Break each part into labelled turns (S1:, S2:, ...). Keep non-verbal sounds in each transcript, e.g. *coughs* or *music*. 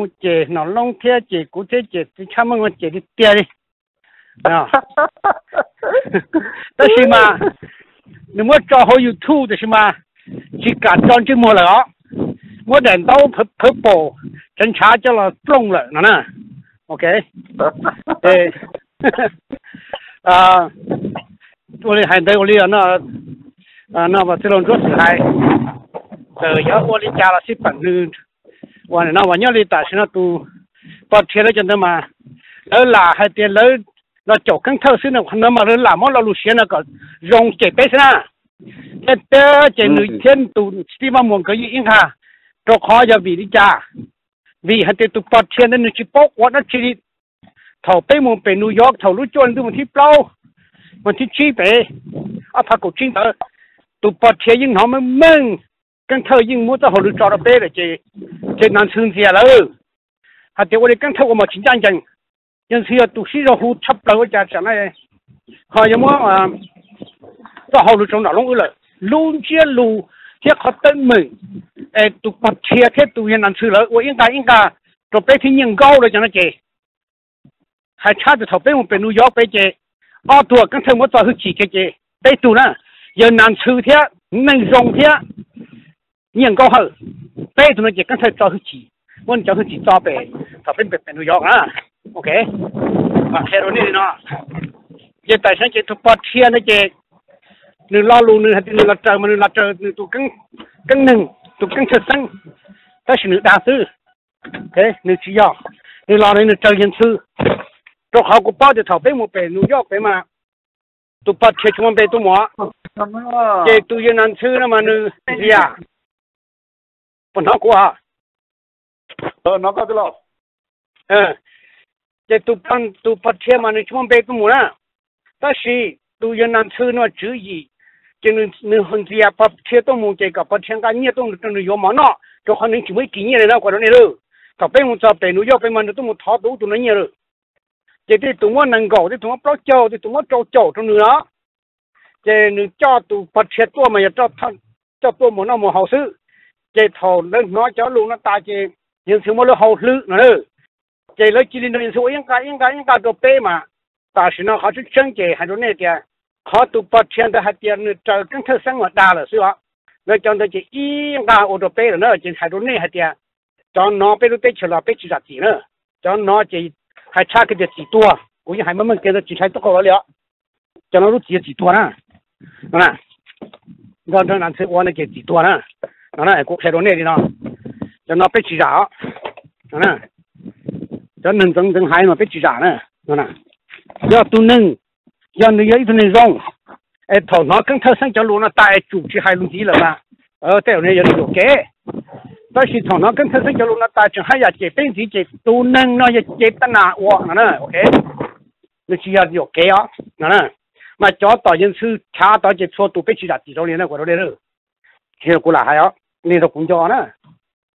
S1: một chế nó long thế chế cú thế chế thì chăm mong chế đi tiền đi à đó là mà nếu mà cho họ YouTube đó mà chỉ cả chọn chứ mua là mua đèn đâu phở phở bộ chân trả cho là trung rồi nè nè ok à tôi đi hành đây tôi đi nó à nó vào cái lon rốt hai từ giờ tôi đi cha là ship bằng như วันนั้นวันนี้ลิตาฉันตัวปอดเทียนจนเดมาแล้วลาให้เตียนแล้วเราจบข้างเท่าซึ่งเราคนนั้นมาแล้วลามอเราลูเซียนก็ยงเจ็บไปซะแต่เตอเจนุเทียนตูนสติมามวงก็ยิ่งค่ะตัวคอจะบีดิจ้าวีหันเตตุปอดเทียนนั่นจิปกวัดนั่นชีดิเท่าไปมวงเป็นนิวยอร์กเท่ารู้จวนดูมันที่เปล่ามันที่ชี้ไปอ่ะพักกูชิงเถอะตุปอดเทียนยิ่งหอมมึงกันเธอยิ่งมัวจะหัวรู้จอระเบ้เลยเจ 还对我的跟头我们紧张紧，因此要读书要好差不多家讲来，还有么啊？到后头中哪弄了？路接路，这靠登门，哎，读把车开读也难吃了。我应该应该做白天人高了，讲那这，还差着头白我白路要白这，啊多跟头我早去起这这，白读呢，又难吃天，能用天。 nhân câu hở bé tụi nó chỉ cần thay cho thứ chỉ. Muốn cho thứ chỉ cho bé thọ bên bên New York à ok? Và theo đó này nó. Giờ tại sao chỉ tụi bọt thiên nó chỉ nửa lo luôn nửa hạt nửa là trời mà nửa là trời nửa tụi căng căng nừng tụi căng thật xăng đó là nửa đa sư ok? Nửa chỉ do nửa lo nửa trời nhân sư rồi họ cũng bao giờ thọ bên một bên New York bên mà. Tụi bọt thiên chúng bên tụi mỏ. Chỉ tụi dân ăn sư nó mà nửa gì à bọn nó qua
S2: ờ nó có cái lo
S1: ờ. Để tụ pan tụ phát triển mà nó chúng bé tụ mua na ta sĩ tụ yên nam sư nó chữ gì? Cho nên nên hơn thì phát triển tụ mua cái cái phát triển cái nhiều tụ nó nó mà nó cho họ nên chỉ mới kinh nghiệm này qua đó này rồi cái bé mua cho bé nó yêu bé mà nó mua tháo tụ tụ nó nhiều rồi. Chỉ để tụ mua năng cầu để tụ mua bao châu để tụ mua châu châu trong nữa chỉ nên cho tụ phát triển tụ mà cho cho tụ mua nó mua hậu sự chế thầu lên nói cho luôn nó ta chế những sự mà nó hậu lự nữa chế lấy chỉ nên những sự yên cả yên cả yên cả đồ bê mà ta chỉ nó họ chỉ chân chế hay đồ này thì họ tụ bát tiền đó hay tiền nữa chờ cái thứ sinh hoạt đa là sự họ nó cho nó chỉ yên cả ô đồ bê nữa chế hay đồ này hay tiền cho nó bê đồ bê chỉ là bê chỉ là gì nữa cho nó chỉ hay差cái gì多我也还慢慢给它几台都好了叫nó rút chỉ chỉ多呢啊那那那车我那给几多呢 Nó này cũng xe đồ này đi nó cho nó biết chỉ giả nó nè. Cho nên từng từng hai nó biết chỉ giả nè. Nó nè. Do tu nâng. Do người ấy tu nâng rong. Ê thầu nó căng thơ sang cho luôn nó tại chủ chỉ hai luôn gì là mà ở đây này giờ được kế đó là thầu nó căng thơ sang cho luôn nó tại chỉ hai giờ chế bên gì chế tu nâng nó giờ chế tân à wow nó nè, ok. Nó chỉ là được kế á nó nè. Mà cho tao nhân sư, cha tao chế số tu biết chỉ giả chỉ đâu này nó của nó đây rồi thì cũng là hay á nên cũng cho nữa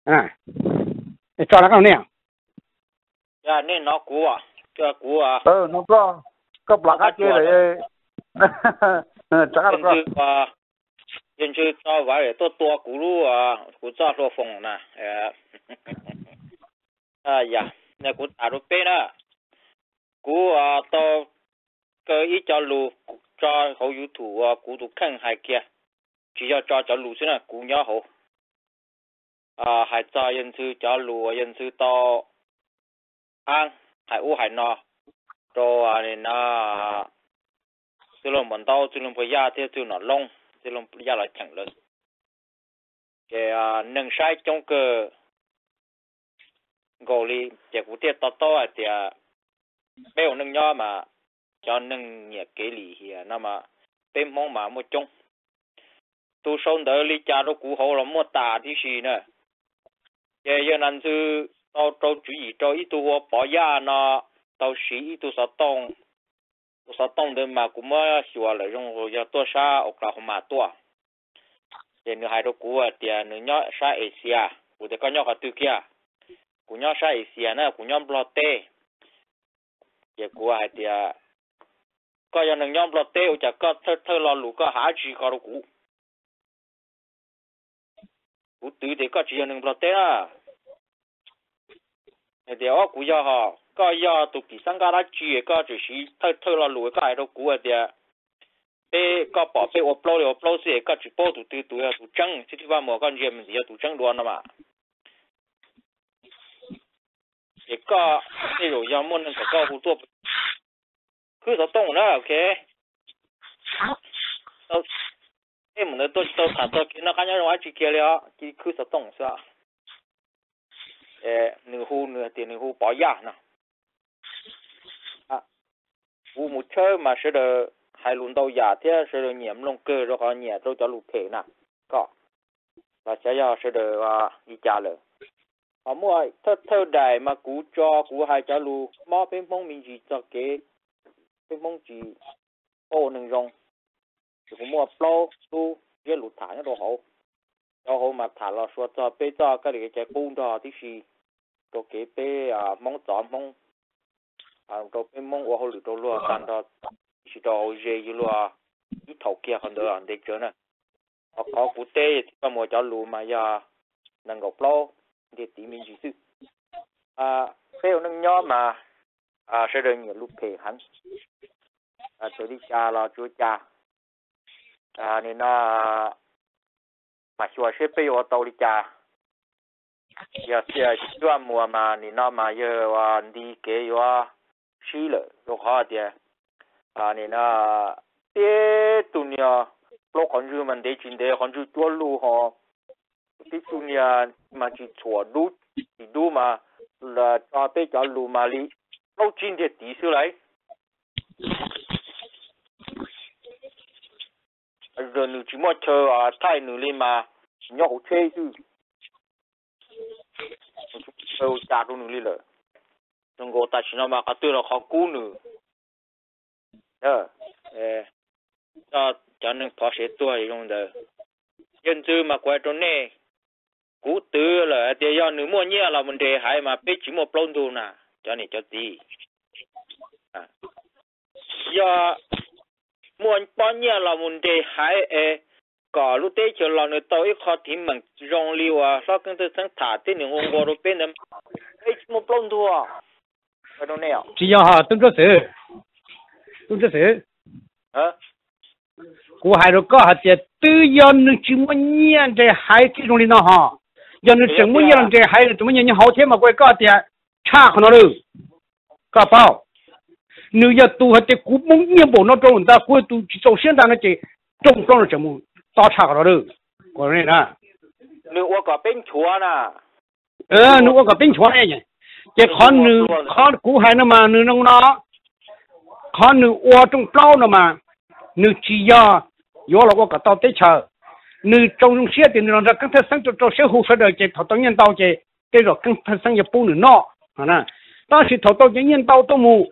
S1: à cho nó cái này
S3: dạ nên nó cú à cho cú à
S2: ờ nó có có bạc cái kia đấy chắc là có
S3: à dân chơi cho vài để tôi tua cú lu à cú cho tôi phong nè à dạ nè cú à đồ bên à cú à tôi cái ít cho lu cho hậu YouTube à cú tụ khăn hai kia chỉ cho cho cho lu xin là cú nhớ hậu à hải cho nhân sư cho lùa nhân sư to ăn hải u hải nọ rồi à nên à từ lúc mình đâu từ lúc bây giờ thì từ nó lông từ lúc bây giờ là chẳng lớn cái à nâng sai trong cơ gò li chỉ cũng tiết to to thì à béo nâng nhỏ mà cho nâng nhẹ kế lì thì nó mà bên mong mà một chung tu sông đỡ li cha nó cũ hậu là mua tà thì gì nữa ye ye nan zu tao tao chú ý tao ít tu bỏ ya nó, tao xí ít tu sao tông. Sao tông đến mà cũng mới hiểu là dùng rồi ya tua sa Oklahoma to ye nữ hai đứa cũ à thì à, nữ nhỏ sa Asia. Của để có nhỏ cả tư kia của nhỏ sa Asia nữa của nhỏ blote ye cũ à có ya nữ nhỏ blote ở chả có thơ thơ lo lũ, có há chỉ có đâu cú tự để có chỉ là nâng blote à. Thì ở cú giờ họ có giờ tụ kỳ sang cái đó chỉ có chỉ sĩ thôi thôi là lùi cái đó cú thì bé có bỏ bé upload upload thì có chỉ bỏ tụ tụ tụ tụ trắng thì thì vào một con gì mình chỉ tụ trắng luôn mà. Thì có cái rồi giờ muốn cái có hữu tốt cứ nó động đó ok tao em mình tôi tôi thằng tôi nó cái nhau nói chỉ kia了chỉ cứ nó động sao 诶，你户你点你户保养呢？啊，我木车嘛是的，还轮到牙贴是的黏弄个，然后黏都叫路皮呢，个，và sẽ do sẽ được à đi trả lời họ mua thơ thơ đại mà cú cho cú hai trả lu mò bên mong mình chỉ cho cái bên mong chỉ ô nâng rong thì cũng mua plo tu với lụt thả nó đồ hậu. Đồ hậu mà thả là số cho bây giờ cái này cái cung đó thì gì đồ kế bê à mong gió mong à đồ bê mong ô hồ lử đồ lúa tan đó chỉ đồ dễ như lúa ít thầu kia còn hơn anh để chơi nè. Họ có cụ tê thì có một cho lù mà giờ nâng gọc lô để tí mình chỉ sư à phèo nâng nhỏ mà à sẽ được nhiều lúc thể hắn. À tôi đi cha là chúa cha à nên nó mà chúa sẽ bây giờ tàu đi cha giờ giờ chúa mùa mà nên nó mà giờ và đi kế và xí lợ rồi họ thì à nên nó bé tụi nhỏ lúc còn chưa mình để chuyện để còn chưa tua lu họ cái tụi nhỏ mà chỉ chùa đủ chỉ đủ mà là cho bé cho lu mà đi lâu chuyện thì tí xíu lại rồi nụ chỉ mua chờ à thay nụ lên mà nhóc chơi chứ. Đâu trả đồ nụ lên rồi nhưng cô ta chỉ nói mà, cái tôi là khó cứu nụ. Ờ, ờ cho cho nên phó sẽ tuổi luôn được nhân tư mà quay trong này cú tư là để do nữ mua nhia là vấn đề hay mà biết chỉ một plon thôi nè cho nên cho tí. À. Giờ mua bao nhiêu là vấn đề hay ê có lúc đấy cho là người tôi khó thì mình rong liu à. Sau khi tôi sang thả tên những ông gọi bên em. Ấy một lon à đâu này à
S1: chỉ do họ tung cho sự tung cho sự
S3: hả?
S1: Cú hai rồi có hạt tiền tự do nữ chỉ muốn nhận để hai cái trong đi nó ha do nữ chỉ muốn nhận để hai chỉ muốn nhận hậu thiên mà quay có tiền cha không nó được có bao nếu giờ tu hết cái cú muốn nhiệm vụ nó trông ta cuối tu sau hiện đang cái trông trông là chấm mù ta chả có được. Có nên à
S3: nếu qua cả bên chúa nà
S1: ờ nếu qua cả bên chúa này nhỉ. Cái khó nữ khó cú hai nó mà nữ nó nó. Khó nữ qua trong lâu nó mà. Nữ chỉ do do là có cả tao tới chờ. Nữ trong trong xe thì nữ ra căng thẳng sinh cho cho xe hụt phải đợi chị thọ tao nhân tao chị cái rồi căng thẳng sinh nhập bù nữ nọ. Hả nè. Đó chỉ thọ tao nhân tao tao mù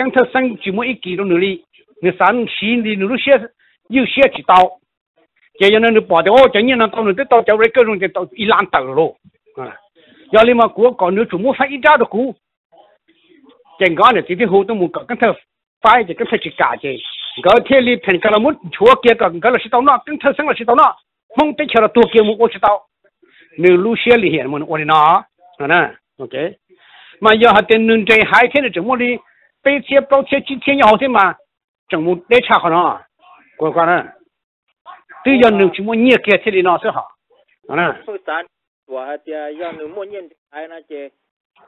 S1: căng thân sang chỉ mỗi ít kỳ đó nữ đi. Nữ sáng xí đi nữ xe yêu xe chỉ tao. Chế cho nên nữ bỏ được ô chế nhân tao nữ tao, cháu cái rồi chế tao y lan tờ rồi. À. Giờ li mà của còn nữ chủ mua phải ít ra được cú. Chèn gõ này, thì cái hồ tao mù căng thân phải thì căng thân chỉ cả chế cái thiên lý thành cái là muốn chúa kia cái cái là sĩ tao nó cái thân sinh là sĩ tao nó mong tới chờ là tua kia muốn ô sĩ tao. Nếu lu xe lý hiện muốn ôn nó nè, ok. Mà giờ hạt tiền nương trái hai thiên là chúng muốn đi bây giờ bao giờ chỉ thiên nhau thế mà chúng muốn để trả họ nó qua qua nè tự nhiên nương chúng muốn nhẹ kia thiên lý nó sẽ hả nè
S3: phụ sản và hạt tiền giờ nương muốn nhận ai nó chứ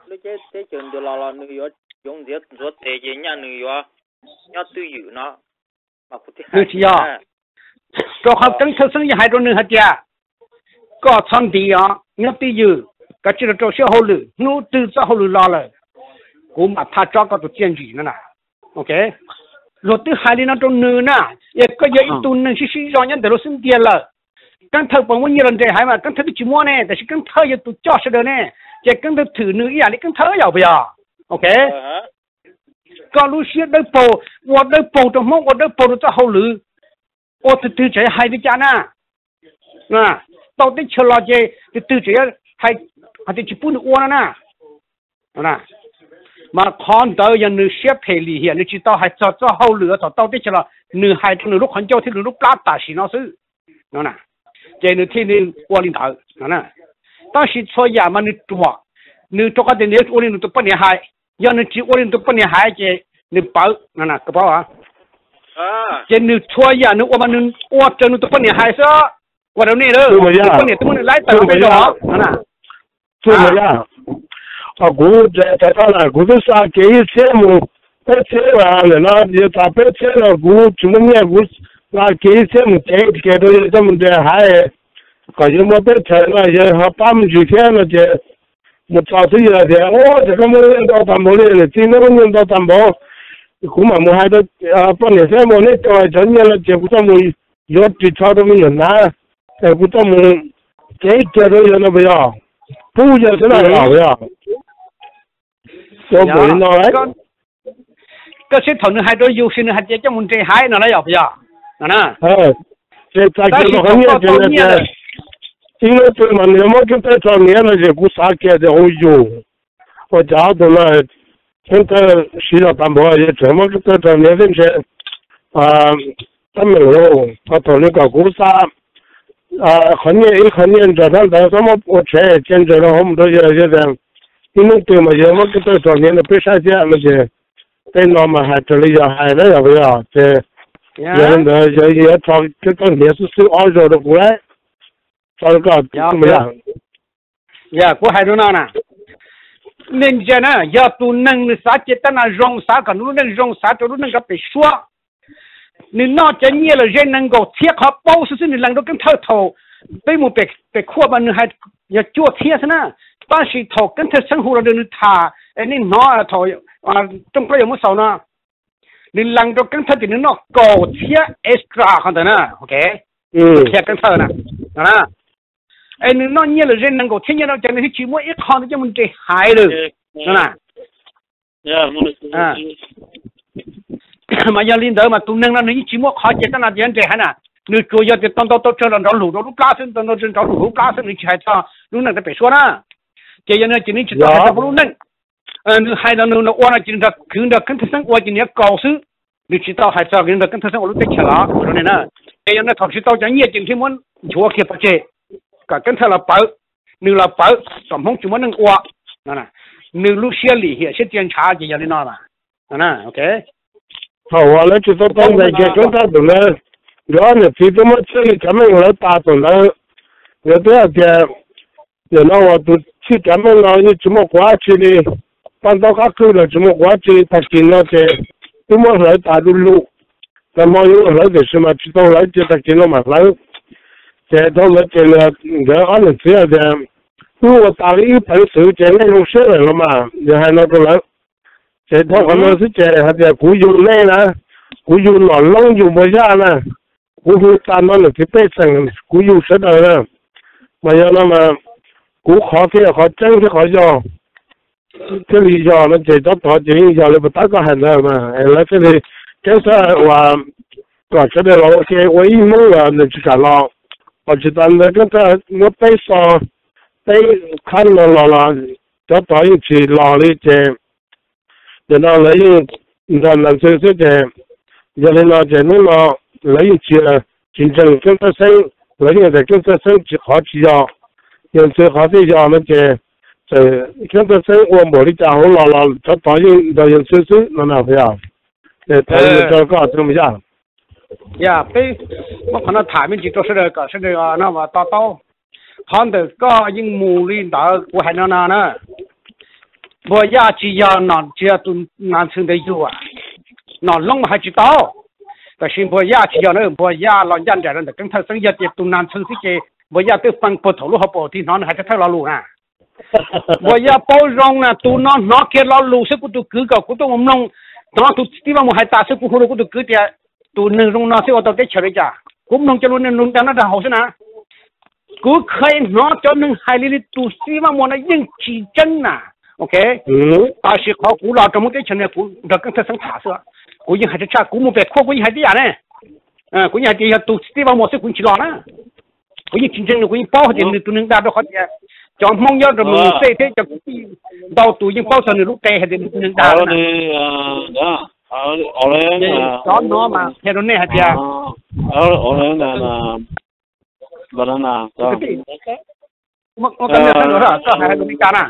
S3: lúc chế thế chuyện được là là nương yếu dùng việc rồi thế chứ nhà nương yếu nhớ tự yếu nó
S1: nữ chỉ à cho họ cân thân sinh hai đôi nữ hạt ya có thằng đi à nhớ tí dự cái chỉ là cho xe hồ lử nu từ cho hồ lử lo rồi cũng mà thà cho có tổ tiên gì nữa nè ok rồi từ hai đi nó trong nữ nè也có giờ ít tuần nên chỉ chỉ cho nhân để nó sinh tiền là căn thơ bằng bao nhiêu lần đây hay mà căn thơ chỉ mua nèแต่是căn thơ giờ tụ cho sẽ được nè chỉ căn thơ 古嘛他找个都见局了呢，OK，若对海里那种人呐，一个月一吨能是是让人得了身边了。跟头本我一人在海嘛，跟头个寂寞呢，但是跟头也都教识了呢，这跟头头呢一样，你跟头要不要？OK，高路些都包，我都包着么？我都包着在后路，我都都在海的家呢，啊，到底吃了这，都都这还还得去不能窝了呢，啊。嘛看到人能写 daw yan nu shiapeli hiya nu chi taw hai tsaw tsaw haw luo tsaw 你多个 ti 窝里都不厉 nu 你去窝 tu nu lukhan 个包啊 ti nu luklata 不厉害 na su
S2: nan na jai
S1: nu ti ni 么
S2: 样 agulha, tá falando, agulha saque, e semo, pecelana, lá, eu tá pecelo agulha, não me agulha, lá, que isso é muito, que eu tô muito errado, có những mối biết thế là giờ họ bám chủ thế là giờ một trò thứ gì là thế ô thì có mỗi nhân đạo tạm bố liền là chính nó có nhân đạo tạm bố cũng mà mua hai đôi à bọn này sẽ mua nít cho chẳng như là chỉ cũng trong mùi gió chỉ cho tôi mình nhận ná thì
S1: cũng trong mùi cái kia tôi nhận là bây giờ bu giờ thế nào bây giờ cho bụi nó đấy cái sự
S2: thuận hai đôi dù sự hạt chế cho muốn chơi hai nó đấy học giờ. Nó nè ờ. thế ta cái có không nghe chuyện là tiếng nói tôi mà nếu mà chúng ta cho nghe là gì cũng sao kia thì ông dù. Ở cháu tôi là chúng ta sử dụng tạm bộ gì chuyện mà chúng ta cho nghe thì sẽ à tâm mình lo và tôi lấy cả cũng sao à khẩn nhiên khẩn nhiên trở thành tại sao mà ở trẻ trên trời nó không được gì gì rằng Inutile, mă, eu mă câte tot, mie ne pesa ce, mă, ce, pe norma, hai, te le ia, hai, le ia, bă, ia, ce, eu nu, eu, eu, tot, ce tot, mie să se au
S1: zor de gura, sau că, cum ia. Ia, cu hai, nu, na, nên giờ na, giờ tu nâng nữ sát chết ta rong sát cả nu nâng rong sát cho nu nâng gặp bị xua, nữ nó chơi nhiều là dân nâng gầu thiết họ bao sự sự nữ lăng đó cũng thâu thầu, bây một bề bề khoa mà nữ hai, giờ chua thiết na, ba sĩ thọ cần thiết sang hùa đơn thả nên nó thọ trong cái một sau nó nên lăng cho cần thiết thì nó cổ chia extra hơn thế ok chia cần thiết nè nè anh nó nhiều là riêng năng cổ chia nhau cho nên chỉ mỗi ít con cho mình chỉ hai
S3: được nè
S1: à mà giờ lên đó mà tụi nâng nó chỉ mỗi khó chỉ cái là gì anh chị nè nếu chủ yếu thì tao tao tao cho nó lũ nó lúc cá sinh tao nó cho nó lũ cá sinh thì chạy sao lúc này nó đó cái chỉ là chỉ nên chỉ ta ta không nên hai là nó qua là chỉ ta cứ ta cần thiết sang qua chỉ nên cầu sự nếu chỉ ta hai sao cái ta cần thiết sang lúc tết chả là cho nên là chỉ là thằng chỉ ta chẳng nhẹ chính thêm muốn chúa kia phải chế. Cả cần thiết là bảo nếu là bảo tổng thống chỉ muốn nâng qua. Nè nè. Nếu lúc xia lì hiện sẽ tiền trả chỉ là nên là nè. Ok?
S2: Hầu là lấy chúng ta tăng này cái chúng ta đừng lên đó là phí tôi mất chơi cái mình lấy ta tồn lấy rồi tôi là 多少天，有那我都去咱们了，你怎么过去的，搬到他去了怎么过去，他进了这，怎么来打的路，咱们有来的什么，知道来就他进了嘛来，这到了进了，这俺们这样的，如果打了一盆水，这那种事了嘛，你还那个来。这他可能是这还在古有内呢，古有老冷有不下呢，古会打到了去背生，古有识的了，没有那么 cũng khó thế khó chơi thế khó do. Cái lý do nó chỉ cho thọ chỉ lý do là tất cả hành rồi mà. Em lấy cái này cái sao và và cái này là cái quỹ muốn là nên chỉ cả lo. Và chỉ cần là cái ta nó tay so, tay khăn là là là cho thọ những chỉ lo đi chứ để nó lấy những là làm sao sao chứ giờ nên nó chỉ nó lo. Lấy những chỉ là chính trần chúng ta sinh lấy cái chúng ta sinh chỉ khó chỉ do. 几样，用最好的样那个，这跟得上我没的家伙老老，他答应答应收收那那不要，呃，答应这个怎么样？
S1: 呀，被我看到台面去做是那个是那个那么大刀，看的个用木里打我还能拿呢。我呀只要那只要都南城的有啊，那弄还知道，但是我呀只要那我呀老人家人的跟他生意的都南城这个， bây giờ cái phần bột thổ lúa họ bỏ thì nó hay thay là lù à, *laughs* bây giờ bao rong là tụ nó nó kia lo lù sức của tụ cứ cầu của tụ ông nông. Nó tụ tí vào một hai ta sức của hồ của tụ cứ thì à, tụ nương rong nó sẽ ở tàu tết chờ đấy chả. Cũng nông cho luôn nên nông ta nó đã hậu sinh à cứ khai nó cho nương hai lít tụ tí vào một nó yên chỉ chân à ok? Ừ. Ta sẽ khó cú lo trong một cái chân này cú được cái thật sáng thả sữa. Cú nhưng hai cái cha cú một bẹt khô cú nhưng hai cái gì này à, à cú nhưng hai cái tụ tí mà một sức cũng chỉ lo đó cái chiến tranh cái bao giờ người tụi nó đã được hết cho mong nhau rồi mình xây thế cho đầu tụi những bao giờ
S3: lúc trẻ thì tụi nó đã rồi đó
S1: ở đây là đó nó mà. Theo đó
S3: này hết chưa ở ở đây là là
S1: là là mà có cái nào đó có hai cái gì cả nè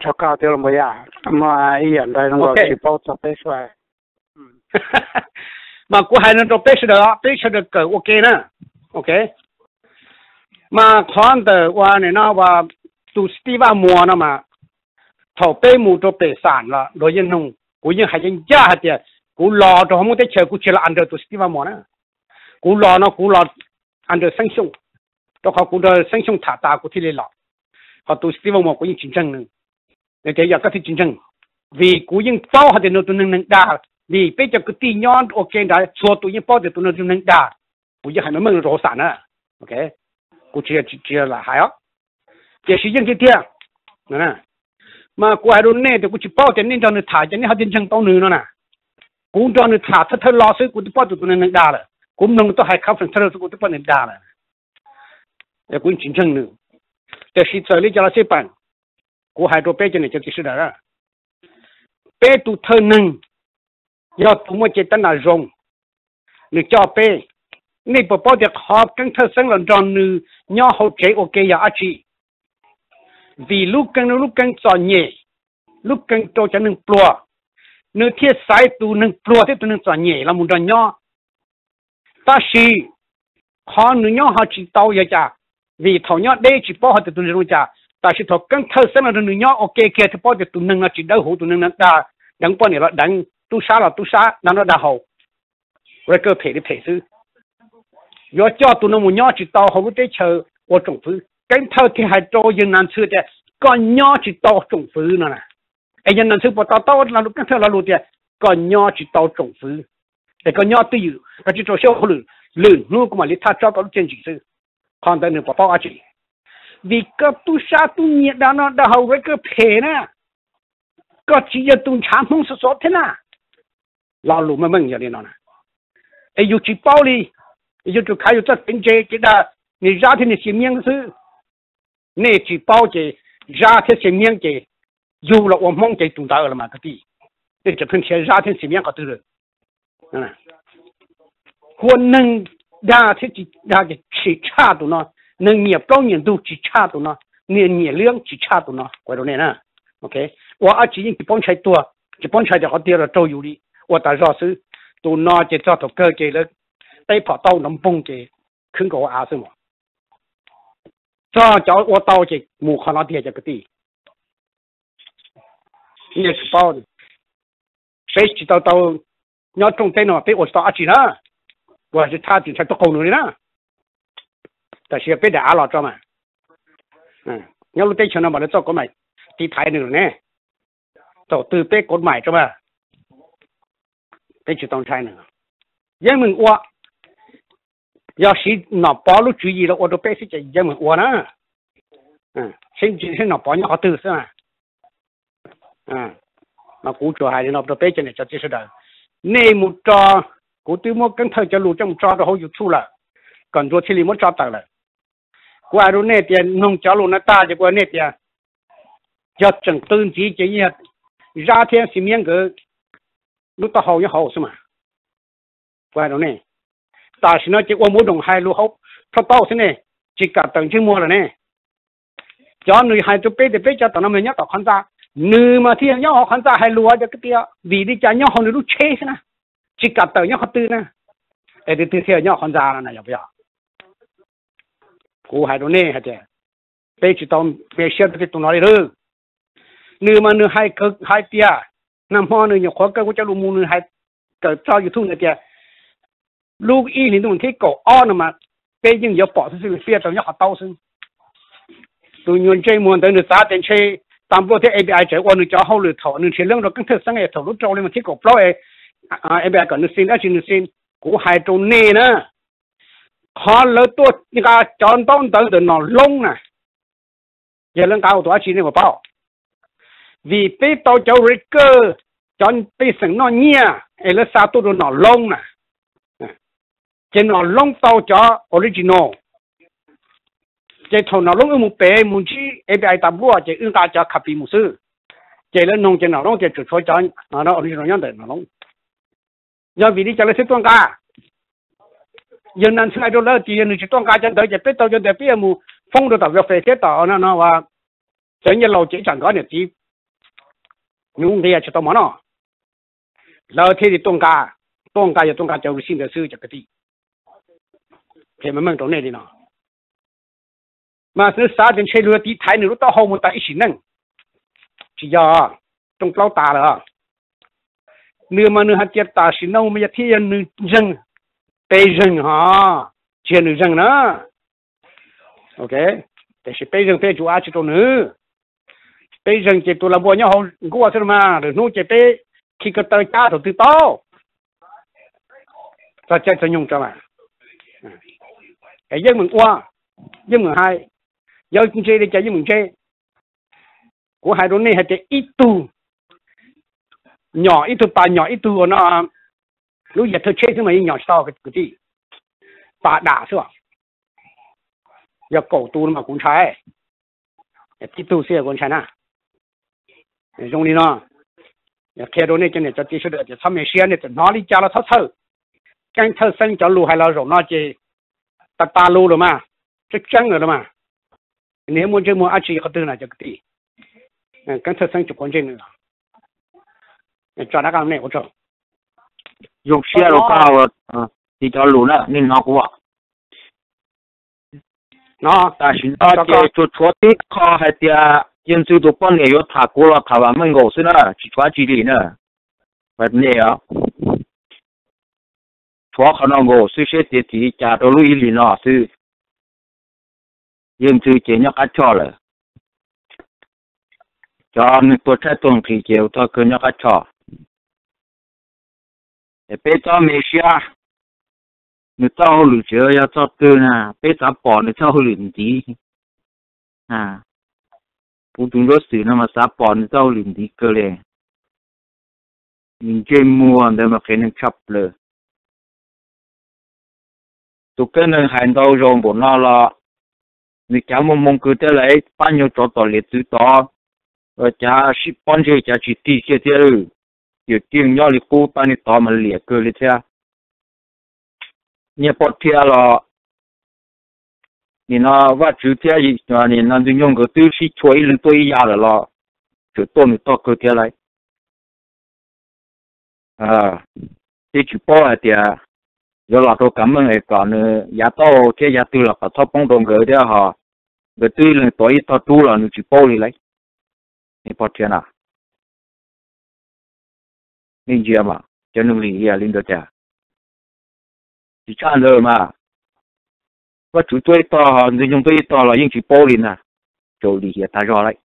S1: cho cao tiêu là mấy à mà ý hiện đây nó gọi chỉ bao cho bé xoay *laughs* mà của hai nó bé xoay đó. Bé xoay được ok nè ok. Mà khoan từ qua này nó và tu Steve mua nó mà. Thầu bé mua cho bé sản là đối với nông của những hai dân gia hạt tiền. Cú lo cho không thể chơi cú chơi là ăn được tu Steve mua nè cú lo nó cú lo ăn được sinh sống cho họ cú được sinh sống thả ta cú thì lấy lo họ tu Steve mua của những chiến tranh nữa nên thế giờ các thị chính chừng vì cú những bao hạt nó tụi nâng đà. Vì bây giờ cái tí nhon, ok, đã số tụi những bao thì tụi nó nâng đà. Cú giờ nó mừng rõ sản à ok? Cú chia chia là hai á. Chỉ sử dụng cái tia nè mà cú hai đôi này thì cú chỉ bao thì nên cho nó thả, cho nên hạt chính chân bao nữa nè. Cú cho nó thả thật thật lo sự cú bao tụi nó nâng đà rồi cú nâng tôi hai khắp phần thật sự cú tụi nó nâng đà rồi cú chính chừng nữa để sử dụng lý cho nó xếp bằng cú hai đôi bé cho này chắc kỹ sư đó bé tu thơ nâng giờ tu mua chế tân là rồng. Nữ cho bé nị bộ bao được họp căng thơ sáng lần tròn nữ nhỏ hậu chế ok ya á chị vì lúc căng lúc căng trò nhẹ, lúc căng trò cho nâng plua. Nữ thiết sai tu nâng plua thế tu nâng trò nhẹ là một tròn nhỏ ta sĩ họ nữ nhỏ họ chỉ tàu ya cha vì thầu nhỏ đây chỉ bao họ tu nâng cha ta chỉ thọ căng thơ xem là nửa nhỏ. Ok kia thì bao giờ tụi nâng là chỉ đỡ hủ tụi nâng là đa đắng bao nhiêu là đắng tu sa là tu sa nó nó đa hậu. Rồi cơ thể đi thể sư do cho tụi nó một nhỏ chỉ to hầu cái chờ của trồng phứ. Cái thơ thì hai trâu dân nan xưa thì còn nhỏ chỉ to trồng phứ nữa nè. Anh dân nan xưa bỏ to to là lúc cái thơ là lụt thì còn nhỏ chỉ to trồng phứ. Để còn nhỏ tự dự cái chỉ trâu sâu lử lử nu cũng mà lấy tha cho cái lúc trên chỉ sư còn tại nữa bỏ bao chỉ vì cơ tu sa tu nhiệt đó nó đã hầu với cơ thể nè. Cơ chỉ giờ tu chán không sợ sợ thế nè. Lão lùm mà mình giờ đi nó nè. Ấy dù chỉ bao đi ai dù chỉ khai dù tất kinh chế chỉ đã nị ra thì nị xem miếng sư nị chỉ bao chỉ ra thì xem miếng chỉ dù là ông mong chỉ chúng ta ở mà cái gì. Để cho thân thể ra thì xem miếng có tư rồi nè huân năng đa thì chỉ đa cái chỉ cha tụi nó nên nghiệp cao nhận đủ chỉ cha tụi nó. Nên nhiệt lương chỉ cha tụi nó. Quay đầu này nè. Ok. Và ở chỉ những cái bóng chạy tua. Cái bóng chạy thì họ là trâu yếu đi. Và tại do sự tụi nó chỉ cho tụi cơ chế là tay bỏ bông chế. Không có áo sự mà. Cho cháu và tàu chế mù tiền cho cái gì nhiệt bao bây chỉ tàu tàu nhớ trong tay nó bây ở tàu chỉ nè. Và chỉ tha chỉ chạy tàu cầu nữa nè. nữa tại sao bé đã lo cho mà ừ nhớ lúc tây cho nó mà nó cho có mày đi thái nữa nè tàu từ bé cột mày cho mà bé chỉ tàu thái nữa 因为我要是那暴露注意了，我都白是这因为我呢，嗯，甚至是那帮你好都是嘛，嗯，那古主还是那不白进来就就是的，内幕抓，古对么跟头就路这么抓的好有处了，跟着天里么抓到了， qua luôn nè tiền nông cháu luôn nó ta chỉ qua nè tiền giờ chẳng tương chỉ chỉ như ra thiên sinh miếng cơ, lúc ta hậu như hậu xem mà. Qua luôn nè ta xin nó chỉ qua mỗi đồng hai lúc hậu thật tao thế nè chỉ cả tầng chưa mua rồi nè. Cho người hai chục bê thì bê cho tao nó mới nhắc tao khán giả nữ mà thiên nhau họ khán giả hai lúa cho cái tia vì đi cha nhau họ nữ lúc chê thế nè chỉ cả tầng nhau họ tư nè. Để từ từ theo nhau khán giả là này giờ bây giờ cú hai đồ nè hả chứ bây chỉ tao bây xem cái tụi nó đi rồi nữ mà nữ hai cực hai tia. Nằm hoa nữ nhiều khó cái của cháu mua nữ hai cái cho yêu thương này tia lúc y thì nó thấy cổ on mà. Bây giờ giờ bỏ sự phía trong nhóc tao sinh tụi nhon chơi muốn tới nước ta đến chơi. Tạm bộ thế ABI chơi qua cho hậu lửa thầu nước chơi lương rồi cũng thực sang ngày thầu lúc trâu lên mà thấy cổ bao ấy. À, ABI còn nước xin đó chỉ nước xin. Cú hai trâu nè nè họ lỡ tua những cái chọn tông tới từ nó lông nè. Giờ lên cao tôi chỉ nên bảo vì bây tao cháu cơ, chọn bây sừng nó nhia, ấy là sao tôi nó lông nè. Trên nó lông tàu cho original. Chế thầu nó long một bể một chi ai tạm bua chế ứng ta cho copy một sư chế lên nông chế nó lông chế chủ cho cho nó original nhân nó lông. Do vì đi cho lấy xếp tuang ca giờ nan sai đó là chỉ nên chỉ tuang ca chân tới chế biết tàu cho để biết mu phong được tàu về phê chế tàu nó nó và chế như lâu chỉ chẳng có được chỉ nhung thì chỉ tao mà nó lao thế thì tung ca tung ca ya tung ca cho xin được sư cho cái gì thì mình mình trong này đi nó mà sự sa đến chơi lúa tí thái nữa tao hậu một tại xin nâng chỉ giờ trong lao ta rồi nửa mà nửa hạt chết ta xin đâu mà thiên nhân nửa rừng tây rừng ha chuyện nửa rừng nữa okแต่สิไปเรื่องไปจูอาจิตนื้อไปเรื่องเจ็บตัวละบัวเนี่ยเขากูว่าใช่ไหมหรือนู้นเจ็บ bây giờ họ chuyện nữ dân nữa ok. Để sẽ bây giờ bây chú ai chỉ tôi nữa bây giờ chỉ tôi là bùa nhau không có sao mà rồi nuôi chỉ bây khi có tờ cha rồi tư to. Ta chơi sẽ nhung cho mà à. cái dân mình qua dân mình hai. Giờ chúng chơi đi chơi dân mình chơi của hai đứa này hay chơi ít tu? Nhỏ ít tu, bà nhỏ ít tu nó lúc giờ tôi chơi thì mấy nhỏ sao cái cái gì? Bà đả sao à? giờ cổ tu mà cũng trái ít tu xe cũng trái na dùng đi nó. Giờ kia đó này cái này cho tí số được cho mấy xe này nó đi cha nó thất thơ. Cái thơ sinh cho lù hay là rồi nó chỉ ta ta lù rồi mà. Chắc chắn rồi mà. Nếu muốn chơi muốn ăn chỉ có từ này cho cái gì ờ, cái thơ sinh chụp con trên nữa. Cho nó cái này hỗ trợ
S4: dùng xe nó cao à thì cho lũ nữa nên nó cũng
S1: nó
S4: ta xin ta cho cho cho tí kho hay tia yên chú tụ bọn này có thả cố là thả vào mình ngủ xí nữa chỉ cho chỉ đi nữa vậy nè à cho khả năng ngủ xí xí thì thì trả đồ lui lì nó xí yên chú chỉ nhắc cho rồi cho nên tôi thấy tuần thì chiều tôi cứ nhắc cho xia. Người ta hồ lử chờ ya cho tư nè. Bé ta bò, người ta hồ lử à. Bố tụng đó xử nó mà sa bỏ người ta hồ lử tí cơ lệ mình chơi mua để mà cái nó chấp lơ tụ cái này hành đâu rồi bộ nó là người cha mong mong cứ tới lấy bao nhiêu chỗ tỏ liệt tự tỏ. Ở cha ship bọn chơi cha chỉ tì kia thế 有定要你孤单的打门列个里头，你不贴了，你那我主贴一啊，你那就用个都是吹人对压的了，就到你到个贴来，啊，这就包一点，有那多根本来讲呢，也到这也对了，把他帮到个的哈，个对人多一到多了，你就包里来，你不贴了。 Nên chia mà, cho nên linh ya linh đó cha chỉ cha rồi mà. Và chủ tôi to hơn chúng tôi to là những chỉ bố linh à. Cho đi ya ta rõ lại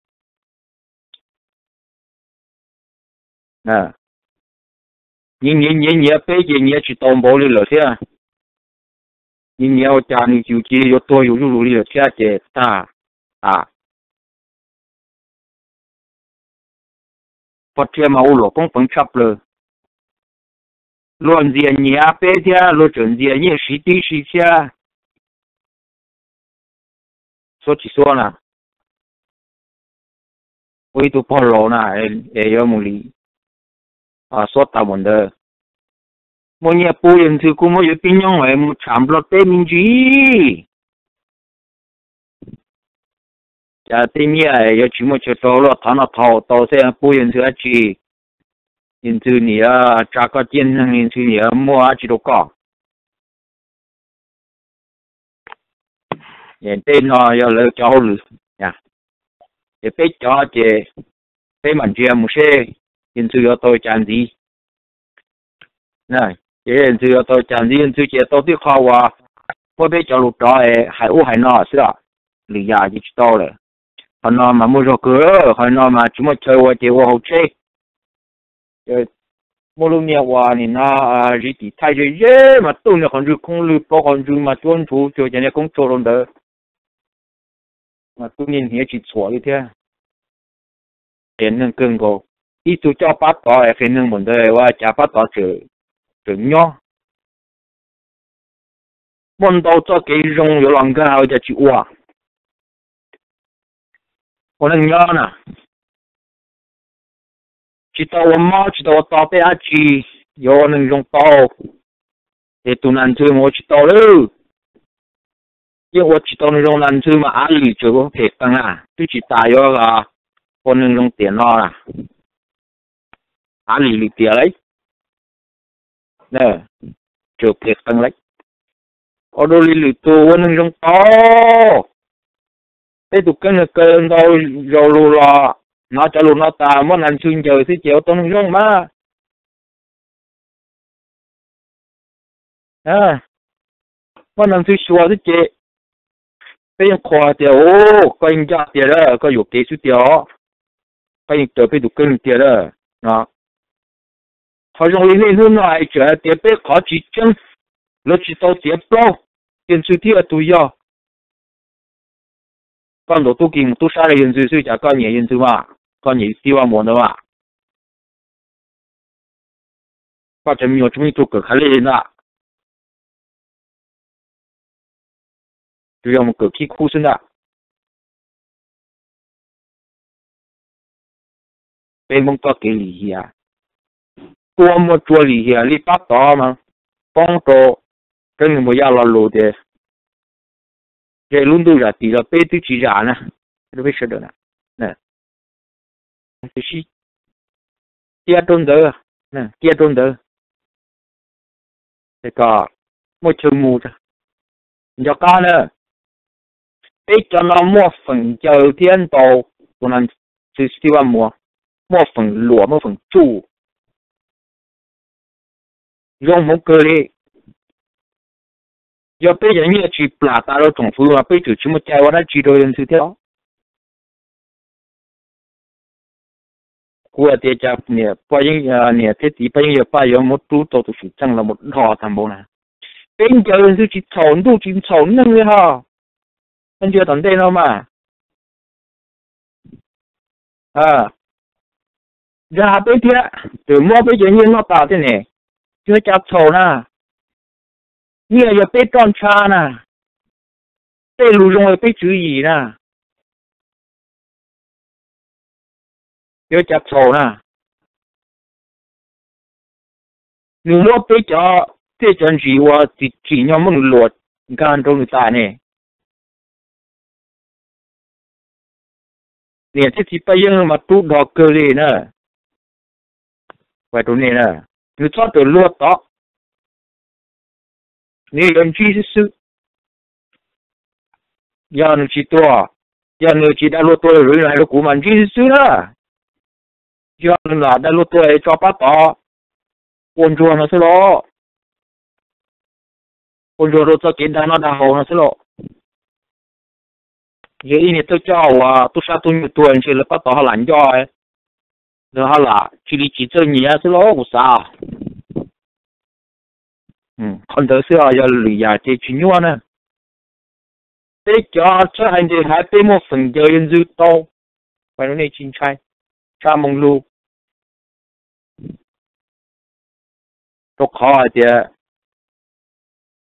S4: à. Nhưng nhưng nhưng nhưng bây giờ nhưng chỉ tôm bố linh rồi thế à? Nhưng nhưng ở nhà ni chủ chỉ có tôi có lúc lì rồi thế à ta? À. Phát triển mà u lỗ cũng phân chấp rồi luận diện nhà bé thia lo chuẩn diện như sĩ tí sĩ thia số chỉ số nè với tụ lo na, nè để cho một lý à số ta vấn đề Mỗi ngày bố nhân thứ cũng một tin nhung vậy một chạm lọt tên mình gì dạ tên nhà giờ chỉ một chỗ đó là thằng nào thâu, thâu xe bố nhân thứ chỉ in tu ni tên nó cho lu ya để pe cho che pe man chia mu she in tu yo to chan di này che in tu yo to chan di in tu che to ti kha wa po cho lu cho e hai u hai no sữa li ya ji to le hắn nó mà mua rồi cửa hắn nó mà chúng mà chơi qua chơi qua hậu chơi mô lô nhà hòa thì na gì thì thay rồi dễ mà tôi là còn chưa không lưu bao còn chưa mà tuân thủ cho cho nên cũng cho luôn đó mà tôi nhìn hiểu chỉ错đi thế tiền nên cưng cô ít tôi cho bắt tỏ ở phía nên mình đây và trả bắt tỏ chữ chữ nhau bọn đầu cho cái rong有两个好就去挖我能nhau nè chỉ tao mà chỉ tao tao bé à chỉ yo nên dùng tao để tụi anh chơi mua chỉ tao luôn nhưng mà chỉ tao nên dùng anh chơi mà ăn lì chơi có thể tăng à tôi chỉ tài yo là con nên dùng tiền lo à à lì lì tiền lấy nè chụp thể tăng lấy ở đâu lì lì tu vẫn dùng to thế tụi cái người cơn đâu rồi lù lò nó cho luôn nó ta muốn ăn xuyên trời thì chiều, tôi không má. À muốn ăn xuyên chùa thì chị bây giờ khoa tiểu coi anh cha tiền đó coi dục kế xí tiểu coi anh trở phải được cân tiền đó. Nó họ dùng lý lý luôn nói chuyện tiền bé khó chỉ chân. Nó chỉ tao tiền bao tiền xí tiểu tôi yêu con đồ tôi kìm tôi sai là tiền xí xí chả coi nhẹ tiền xí mà. 干年希望么的嘛，或者没有这么做个开类的，就要么个去哭声的，被蒙到给理呀，多么做理呀，你把刀嘛，帮着跟你们要了路的。这轮都是地了，背对起啥呢？这为什么呢？ thì chỉ chia trôn đỡ à? nè chia trôn đỡ thì có một chừng mù thôi. Cho con nữa. Ít cho nó mua phần chờ thiên tổ của nó chỉ ăn mua mua phần lúa mua phần chủ dùng một cơ đi giờ bây giờ như là chỉ là trồng phu mà bây giờ chỉ một chai vào đó chỉ đôi lần thứ 我在家里面发现呀你的地板也发现我都到处去找了我靠怎么了人家用手机操你都去操你的号人家等等了嘛。啊。你还没到就没得人给我打的呢。就会加错了你也要被撞车了在路上我也被注意了 เดี๋ยวจับโซนะหนูรบไปจ่อที่จันจีว่าติดจีนมันหลดการตรงตาเนี่ยเนี่ยที่ที่ไปยังมาตู้ดอกเกลีนะไปตรงนี้นะหนูชอบตัวลวดต่อนี่ยันจีซื้อยาหนูจีตัวยาหนูจีได้ลวดตัวหรือไหนลูกกูมันจีซื้อนะ chuyện là đã lột tôi cho bắt tỏ quân chùa nó sẽ lộ quân chùa nó cho kiến đá nó đào hồ nó sẽ lộ giờ in thì tôi cho à tôi sao tôi nhiều tuổi, chỉ là bắt tỏ họ lạnh cho ấy. Rồi họ là chỉ đi chỉ chơi nhỉ, sẽ lộ của sao? Ừ còn thứ xưa giờ lì giờ thì chuyện nhau vậy? thế cho cho anh thì hãy tìm một phần giờ yên dư tô. Phải nói này chính trai. Cha mong lưu 都靠的。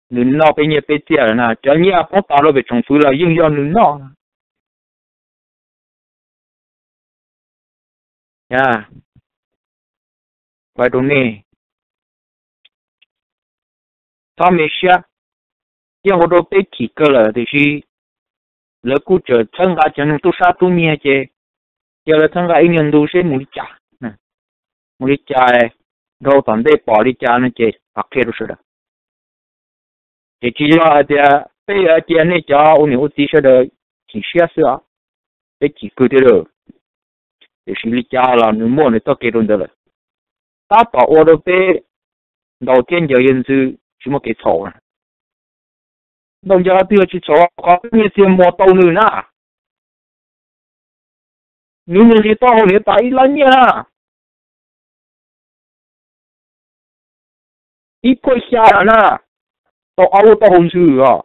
S4: 你那边也被掉了呢，叫你啊，帮打了被重复了，硬要你那。呀，怪东呢。他们说，要我都被提个了，就是那古着参加讲都啥都面的，要了参加一年都是木里家，嗯，木里家诶， ro tande pali chana che akheru shida e chi ya de pe ya che ne cha u ni u ti sha de chi shia sa e chi ku de ro e shi li cha la nu mo ne to ke ron de la ta pa o ro pe đầu tiên giờ yên sư chỉ một cái chỗ Nông giờ tiêu chỉ chỗ có như xem một đầu nữa nè nếu như đi tàu thì tại lắm nha ít quay xa nè tàu áo tàu hôn sư à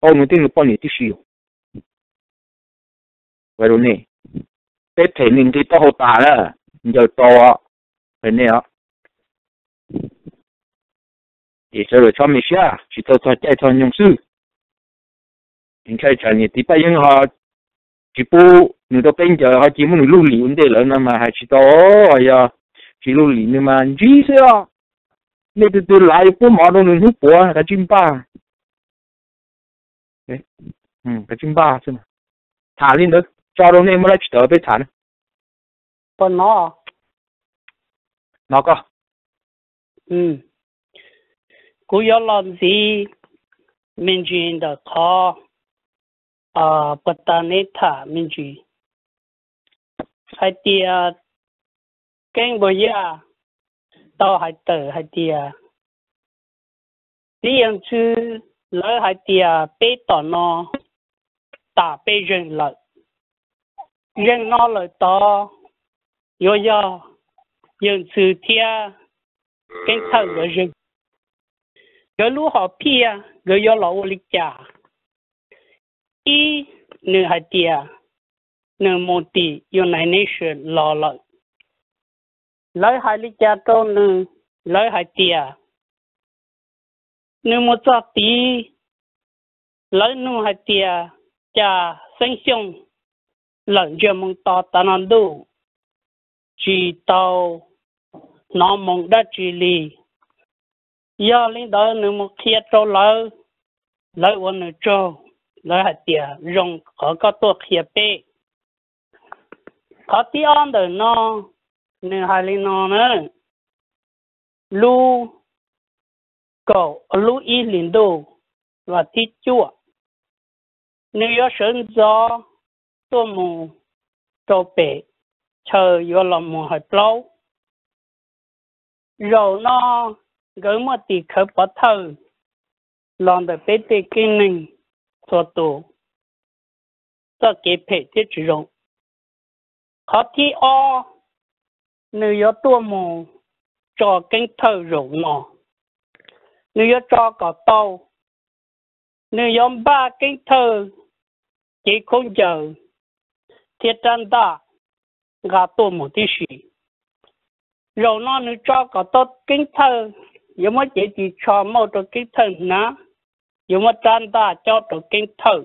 S4: tàu người tin được bao nhiêu tí xíu vậy rồi nè cái thể mình thì tàu tà là giờ tàu vậy nè也就是穿没下，去做做带穿用事。你看前年第八年哈，一部你都变着哈，节目你录理问的人了嘛，还知道哦呀，去录理的嘛， 你是啊，那个都来一部马东人录播啊，他金巴，哎，嗯，他金巴是吗？查令的，找到那么来去特别查呢。
S5: 不孬。
S4: nó có
S5: ừ cú yo làm gì mình chỉ được khó à bắt ta nét thả mình chỉ hay tia kênh bây giờ tao hay tự hay tia. Lý yang chứ lỡ hay tia bê tỏ nó ta bê rừng lợi. Rừng nó lợi to yo yo yang chứ tia kênh thở của rừng. Cái lũ họ pia cái yo lẩu lịch trả y nửa hai tia. Nửa một tỷ United Nation lo lợi lấy hai lít cha tô nửa lấy hai tia nửa một cho tí, lấy nửa hai tia cha sinh sống lần chưa mong to ta non đủ. Chỉ tàu, nó mong đã chỉ lì. Giờ linh đó nếu một khi lấy quân lỡ วัน nữa cho lấy hai tia rong có có tổ kia bê. Có tí ăn đời nó nếu hai linh nó nữa lu cậu lu y linh đồ và tí chua nếu có sơn gió tôi mù cho bể chờ vô lòng mù hơi lâu rồi nó gỡ một tỷ khởi bỏ thơ lòng được bế tê kinh ninh cho tổ cho kế phê tiết chủ rộng khó thi o nếu có tua mù, cho kinh thơ rộng mò. Nếu có cho có tàu. Nếu có ba kinh thơ, chỉ không chờ. Thiết trăn ta, gà tua mù tí sĩ rồi nó nếu cho có tốt kinh thơ nếu mà chỉ chỉ cho mô tổ kinh thơ ná. Nếu mà trang ta cho tổ kinh thơ.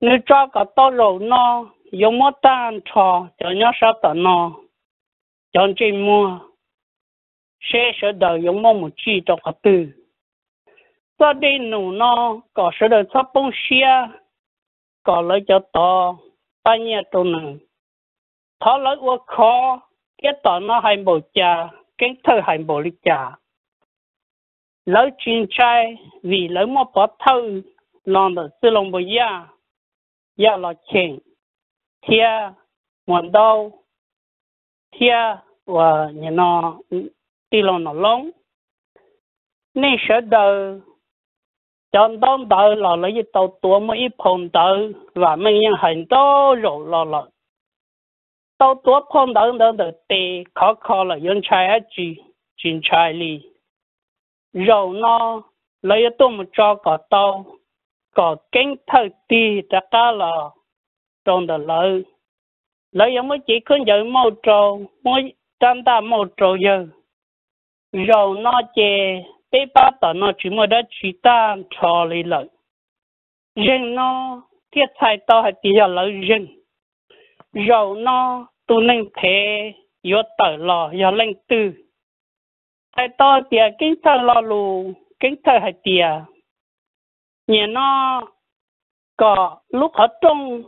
S5: Nếu cho có tốt rồi nó nếu mà tan cho cho nhớ sắp tao nó chọn trên mua. Sẽ sẽ đợi dùng mong một chi cho cả tư. Ta đi nụ nó có sẽ đợi sắp bông xia, có lấy cho to bao nhiêu tổ nè thọ lấy qua khó cái tỏ nó hay bộ cha, cái thơ hay bộ lý cha. Lấy chuyên trai vì lấy một bỏ thơ lòng được sư lòng bộ gia. Gia là chuyện thia muốn đâu here và nhà nó đi lòng nó lông nên sợ đời chọn đông đời là lấy cái tàu tua mới ít phong đời và mình ยัง hành đó rồi là là tàu tua phong đời đời đời tê khó khó là dân trai á chỉ chuyên trai li. Rồi nó lấy cái tôm cho cả tàu cả kinh thật đi tất cả là trong đó lợi lấy giống mới chỉ khuyên giờ một trâu mới trăm ta một trâu giờ. Rồi nó chè bê ba tờ nó chỉ mới đã chỉ ta cho lấy lợi. Riêng nó thiết sai to hay tí giờ lợi riêng. Rồi nó, tu nên thế yếu tờ lò yếu lên tư. Hay to thì kinh thơ lo lù kinh thơ hay tia nhà nó có lúc ở trong,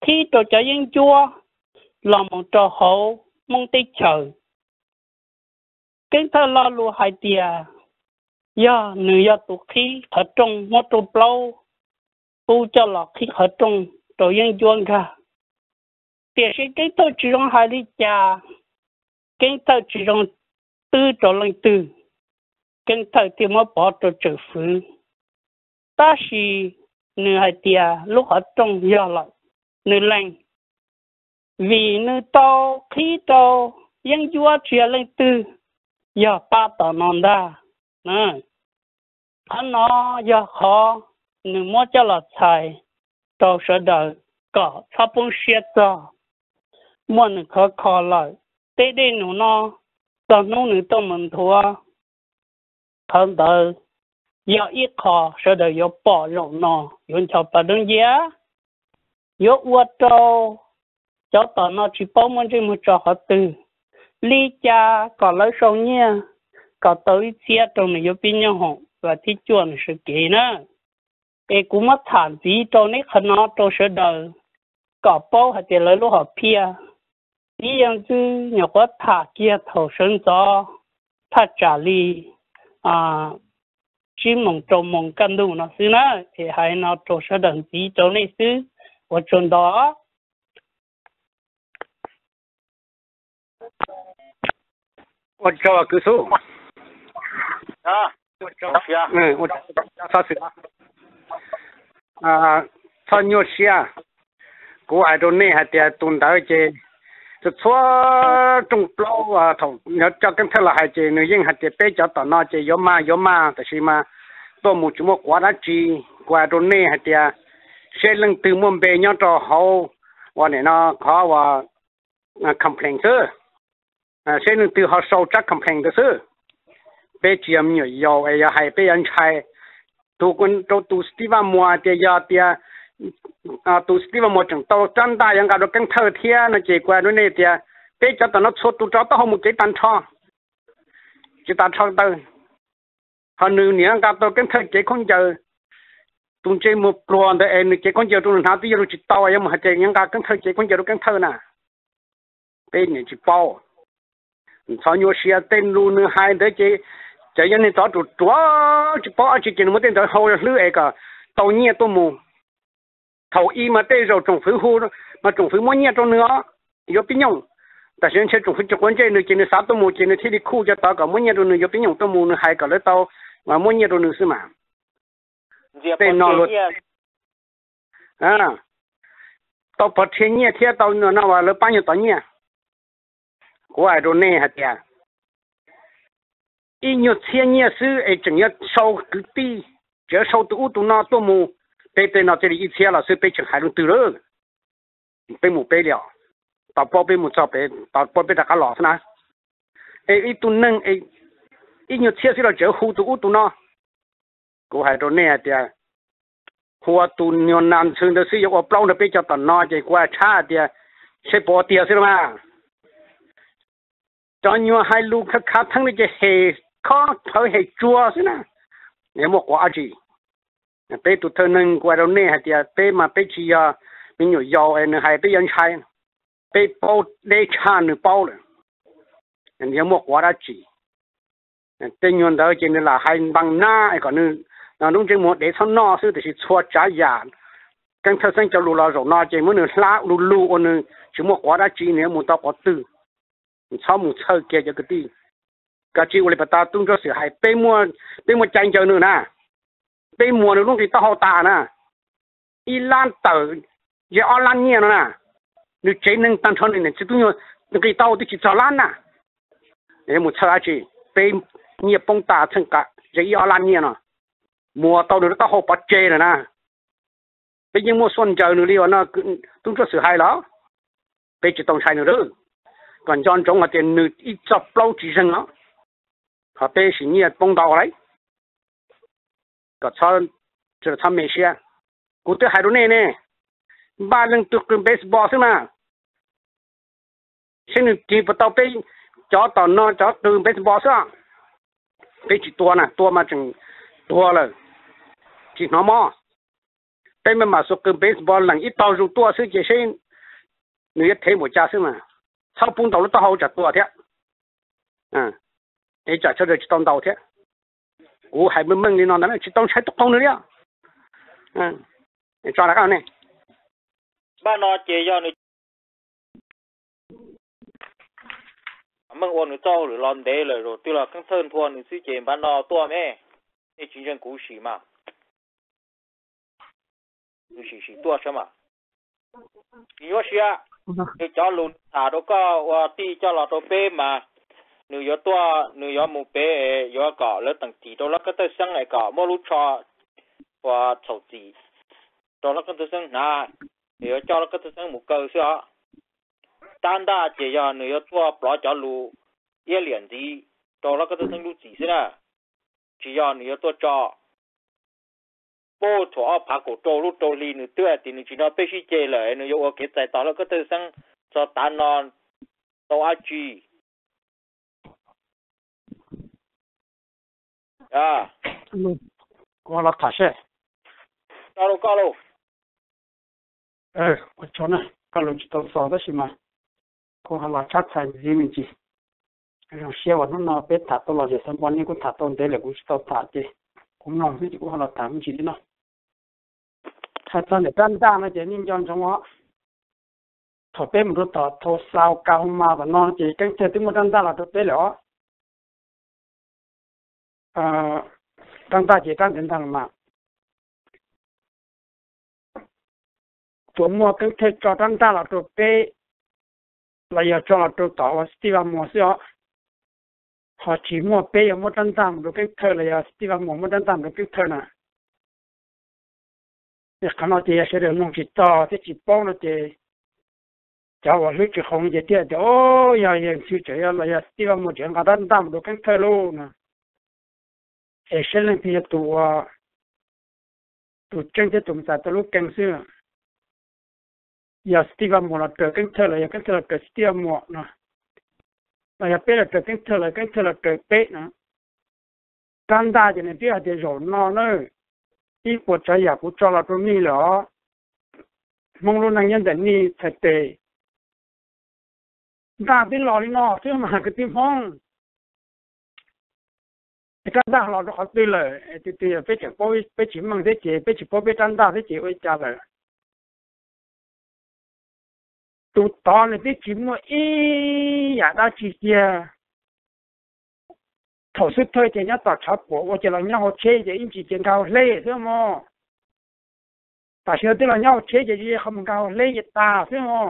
S5: khi trò chơi dân chua lòng mong cho hậu mong tây chờ. Kính thơ lo lù hai tia do nữ do tụ khí thở trong một trò lâu tu cho lọ khí thở trong trò yên chua cả tia sĩ kính thơ chỉ trong hai lý cha, kính thơ chỉ trong tư cho lên tư, kính thơ thì mới bỏ cho trở phứ. Ta chỉ nữ hai tia lúc ở trong do lại nữ lành vì nữ to, khí to yên chúa chia lên tư giờ ba tờ non đa. Nè anh nó giờ khó nữ mua cho là xài tàu sợ đời có sắp bông xe cho mua nữ khó khó lại tê đi nữ nó tờ nông nữ tao mình thua. Thân tao giờ ít khó sau đó giờ bỏ rộng nó yên cho bà đơn giá giờ uất trâu cho tao nó chỉ bao mong chỉ một trò họ từ lý cha có lối sống nha, có tới chia trong này có bên nhau họ và thi chuẩn sự kiện nữa cái cũng mất thản gì trong này khả nó trong sự đời. Có bao hạt tiền lấy lúc họ pia lý dân chứ nhiều có thả kia thầu sinh cho thả trả lý à chỉ mong trong mong căn đủ nó xứ nữa thì hai nó trong sự đời gì trong
S1: này xứ. Và trong
S3: đó 어쩌와 cho
S1: 아 số. Ừ, à, 어쩌야 사스야 à cho nhiều xia. Cô ai đó nè hạt tiền tồn tại chứ cho cho trung lâu à thầu nhớ cho cái thế là hai chứ nếu như hạt tiền bé cho tao nói chứ yếm mà yếm mà tại gì mà tôi một chút một quá đã chi qua đó nè hạt tiền sẽ lần từ mồm bé nhau cho hậu. Và này nó khó và complain chứ Ờ, à nên từ họ sâu chắc không hành được chứ bây giờ nhiều yêu ấy hay bây giờ hay tu quân tu tu sĩ và mua thì giờ à tu sĩ và mua chẳng tàu chân ta những cái đó càng thơ thia, nó chỉ qua nó bây giờ tao nó xuất tu cho tao không một cái tan cho cái tan cho tao họ nữ nhỉ cái tao càng thơ chỉ không giờ tụng chế một loan để em chế giờ tụng nào tự giờ chỉ tao em mà cái càng thơ chế con giờ càng thơ nè bây giờ chỉ bao sau nhiều xe tên luôn nữa hai đấy chỉ chỉ nhân này tao tụt chúa chỉ bao chỉ chỉ một tên tao hậu lưỡi cái tàu nhẹ tôi mù. Thầu y mà tê rồi trồng phứ hô mà trồng phứ mỗi nhẹ trong nữa. Có pin nhung tại sao chơi trồng phứ cho quan chơi nữa chỉ nữa sáu tô mù chỉ nữa thì đi khu cho tao cả mỗi nhẹ trong nữa có pin nhung tô mù nữa hai cả lấy tao mà mỗi nhẹ trong nữa xí mà. Tê nó luôn à. Tao bắt thiên nhẹ thiên tao nữa nó vào lấy bao nhiêu tao nhẹ của ai rồi nè hả cha ít à? nhiều thiên nhiên sư, ấy chẳng nhất sau cứ ti chớ sau tụ tụ nó tụ mù. Bây bây nó chỉ ít thiên là sư bây chẳng hai luôn từ rồi bây mù bây liệu tao bỏ bây mù cho bây tao bỏ bây đặt cả lọ na ấy ít tụ nâng ấy ít nhiều thiên sư là chớ hú tụ tụ nó. Cô hai rồi nè hả cha à? hoa à tụ nhiều nam xương đó sư yêu ở bao nó bây cho tao nó chỉ qua cha thì sẽ bỏ tiền sư mà cho nhiều hai lu khác khác thằng này chỉ hệ khó thở hệ chua thế nè nếu mà quá gì bé tụt thân nên qua đâu nè thì à, bé mà bé chỉ à mình nhiều giàu em hay bé dân trai bé bao để cha nữa bao rồi nếu mà quá đã chỉ tên nhân đó chỉ là hai bằng na còn nữa. Nào đúng chỉ muốn để cho nó sự thì chua trái già căng thật sinh cho lù lò rồi nó chỉ muốn là lù lù còn nữa. Chỉ một quá đã chỉ, nếu muốn tao có tư sau một sơ kia cho cái đi cái chỉ của bắt ta tung cho sự hay bê mua bê mua tranh cho nữa nè. Bê mua nữa luôn thì tao ta nè. Y lan tờ giờ ở lan nhiều nè. Nếu chế nên tăng thân này chỉ tôi nó cái tao thì chỉ cho lan nè. Em một chơi gì bê nhiều bông ta thân cả giờ y ở lan nhiều nè. Mua tao nữa tao họ bắt chế nữa nè. Bây giờ mua xuân chờ nữa đi nó tung cho sự hay đó. Bây giờ tông sai nữa đó còn cho trong là tiền nữ ít chập lâu chỉ sinh nó họ bây giờ nhiều bông đào đấy. Có cho cho thăm mấy xe cụ tự hai đứa này nè ba lần tụt cái baseball xí mà. Xin được chỉ vào tàu bé cho tàu nó cho từ baseball sao bé chỉ tua nè, tua mà chừng tua rồi chỉ nó mò. Bé mà mà số cái baseball lần ít tàu dùng tua xí chỉ xin. Người thấy một cha xí mà sau bốn đầu nó tao hậu chặt tua thế à để chặt cho được tao đầu thế 我还没问你呢，那去当菜都空了了。嗯，你抓哪个呢？
S3: ba nó chế cho nó mong ôn nó trâu rồi lon đế rồi rồi tuy là các thân thua nó suy chế ba nó tua mẹ cái chính chân cú sĩ mà cú sĩ sĩ tua sao mà nhớ xia Vâng. thì cho luôn thả à, đó có ờ, ti cho là đó bê mà. Nếu gió tua nếu gió mù bê, gió cỏ lỡ tầng chỉ đó là cái tơ sáng này cỏ mua lúc cho và chầu chỉ đó là cái tơ sáng nà nếu cho là cái tơ sáng mù cầu xưa tan đa chỉ cho nếu gió tua bỏ cho lù yên liền gì? Đó là cái tơ sáng lù chỉ xưa chỉ cho nếu gió tua cho bố thua ở phá cổ trâu lúc trâu lì nữa tựa thì nó chỉ nó bê xí chê là nó yêu cái tài tỏ là có tư sang cho ta non tàu á chi à.
S1: Có là thả xe.
S3: Ờ, tao đâu có đâu
S1: ờ có chỗ này có lúc tàu sợ đó xí mà.
S6: Có là chắc phải gì mình chỉ rồi xe vào nó nó bê thả tao là gì xong bọn này cũng thả tao đấy là cũng tao thả chứ cũng nòng thế chỉ có là thả mình chỉ đi nào thả tôi để tan ra nó chỉ nên chọn trong họ thọ bé một tờ thọ sao cao mà và nó chỉ cái thế tiếng một tan ra là tôi bé lỡ à tan ra chỉ tan đến thằng mà tôi mua cái thế cho tan ra là tôi bé là giờ cho là tôi tỏ và Steve mua sữa họ chỉ mua bé ở một tan ra được cái thơ là giờ Steve mua một tan ra được cái thơ nè thì khả năng thì sẽ được nông chỉ to thì chỉ bao nó thì cháu vào lúc cái không gì tiệt ô ya ya suy chế ya là ya Steve mua chuyện cả tan ra được cái thơ luôn nè thì sẽ lên thì tụ tụ chân cái tụ sa tụ lúc cảnh xưa giờ Steve mua là được cái thơ là ya cái thơ là trở Steve mua nè là ya bé là trở cái thơ là cái thơ là trở bé nè tan ra thì nên biết là rồi nó nữa ít trái là mong luôn năng nhân dân ni thật tệ ta biết lo đi nó chứ mà cái tim phong cái ta lo nó khó đi rồi thì thì phải chỉ bố phải chỉ mong thế chỉ phải chỉ bố phải tan ra thế chỉ với cha rồi tụt to này cái chỉ mua ý ya đã chỉ kia thầu sức thôi thì nhá tao bộ chỉ là nhau chế thì in chỉ tiền cao lê thế mà ta sẽ tức là nhau chế thì không cao lê ta thế mà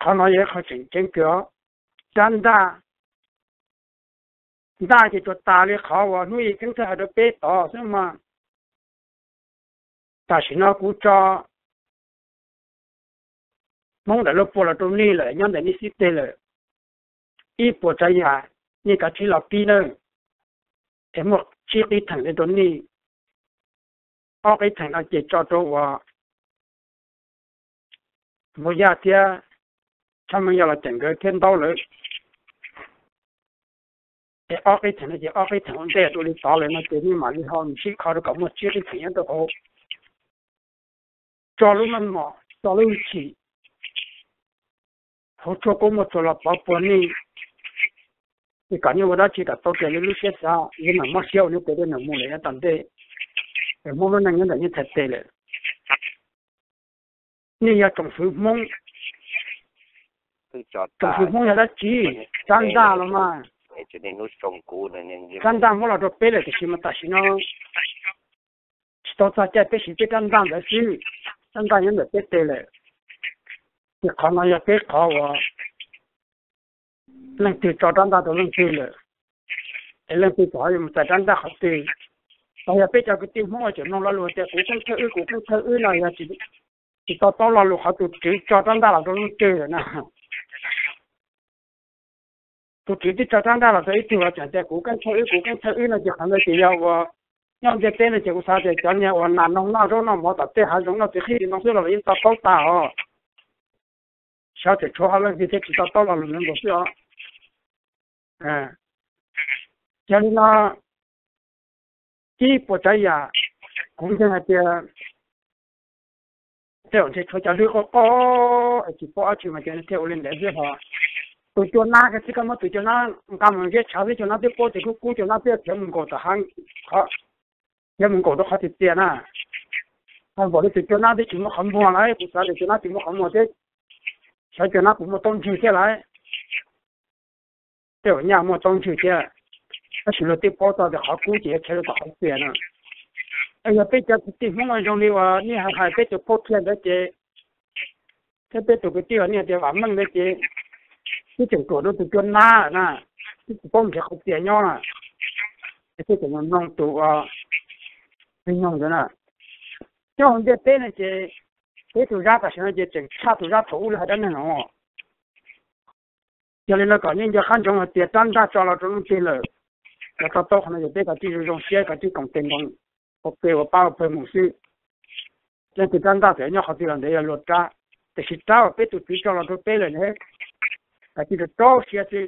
S6: họ nói gì họ chỉnh chỉnh cửa chân ta ta thì cho ta đi khó và nuôi cái thứ đó bé to thế mà ta chỉ nó cũng cho mong là lúc bỏ là trong ni lại nhân để ni xí tê lại ít bỏ trái nhà ni cả chỉ là pi nữa em một chỉ đi thằng đến trong ni ở cái thằng nó chỉ cho tôi và một gia tia他们要来整个天道了。诶，二个层那些二个层在都里打来那对面嘛，你好，你去考虑搞么几个层样都好，找了们嘛，找了一起，好做工么做了八百年， 你感觉我那记得到这里路些啥，你那么小，你觉得那么来等待，诶，我们那人等于才对了，你要总是梦。
S7: cứ chọt
S6: Tổng sự không là đã chỉ tan ra là mà
S7: cho nên nó trồng cũ này nên
S6: tan ra mỗi lần đó bé là cái gì mà ta xin nó tao ta chạy bé chỉ bé tan ra là gì tan ra những người bé Tê lệ thì khó nói là bé khó và lần từ cho tan ra đó lần từ lệ lần từ cho mà tại tan ra khó từ bây giờ bé cho cái tim không ở chỗ nó là luôn thì cũng không thơ cũng không thơ này là chỉ chỉ tao tao là luôn họ từ chỉ cho tan ra là đó lần từ rồi nè tôi chỉ đi cho trang ra là cái thứ là chẳng để cố gắng thôi cố gắng thôi là chỉ hàng cái gì và nhưng cái tên là chỉ có sao để cho nhà và nằm nông nào đó nó mà tập để hàng giống nó thì khi nó sẽ là yên tập tốt ta à sao để cho hàng cái chỉ tập tốt là mình có sao à cho nên là chỉ bộ trái à cũng như là cái theo thì cho cho đứa có có chỉ có chỉ mà cái theo lên để gì họ tụi cho na cái cái mà tụi cho na cảm ơn cái cháu cho na biết bố thì cũng cũng cho na biết thêm một cái đó hàng họ thêm một cái đó họ thì tiền à họ bảo tụi cho na thì chỉ một không mua lại cũng sao thì cho na chỉ một không mua thế sao cho na cũng một tông chữ thế lại tiểu nhà một tông chữ thế nó chỉ là tiếp bao giờ thì họ 估 chế chế được họ tiền à ai giờ bây giờ thì không ai trong đi vào ni hàng hải bây giờ phốt tiền đấy chế thế bây giờ cái tiêu này thì vẫn mang đấy chế cái trường tổ đó từ chuyên na nè cái bông thì không tiền nhau nè cái cái mình nông tụ à mình nông thế nè chứ không biết tên này chị cái tụ ra cả xem chị chỉnh cha tụ ra thủ là đấy nè nó cho nên là có những cái khăn trong là tiền tan ra cho là trong tiền là là ta tốt hơn là biết cái gì trong xe cái gì công tiền công học bề và bao phần một sự nên tiền tan ra thì nhau học tiền là để là luật ra. Thì chỉ và biết tụ cho là tụ bề là hết cái gì đó xe thì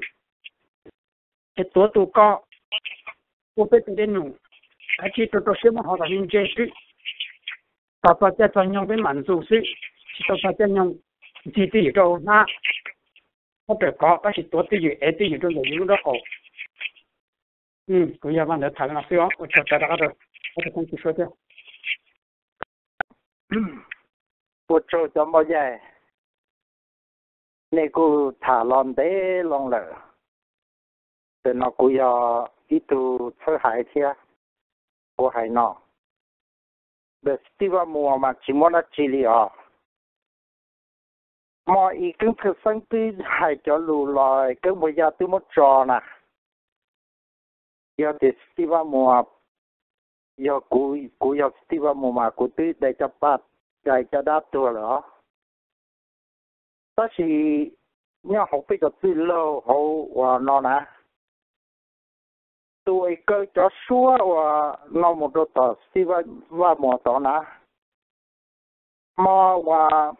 S6: cái tổ tụ có cô biết từ đến nụ cái gì đó xe mà họ là hình chế sự ta tao cho nhau với mạnh nhau với 满足 sự ta tao cho nhau chỉ tự cho na có thể có, bác sĩ tốt tư dự ế tư dự tôi dùng những đó cổ ừ cũng như bạn đã
S8: thằng nào xíu có ở tạo ra được có thể không chỉ số chứ *coughs* một số chấm bao giờ? Nên cô thả lon đế lon lở. Từ nó cô giờ ít tu sơ hại kia cô hại nó. Bây giờ mua mà chỉ muốn là chỉ lý à mọi ý cứ cứ phân tư hại cho lù lòi cứ bây giờ tôi mất trò nè. Giờ thì tư vào mùa giờ cú cú giờ tư vào mùa mà cú tư để cho bắt để cho đáp tua đó. Ta chỉ nhau học biết cho tư lâu hậu ờ, và nó nè. Tôi cơ cho xua ờ, và nó một đôi tờ tư vào mùa tỏ nè. Mà và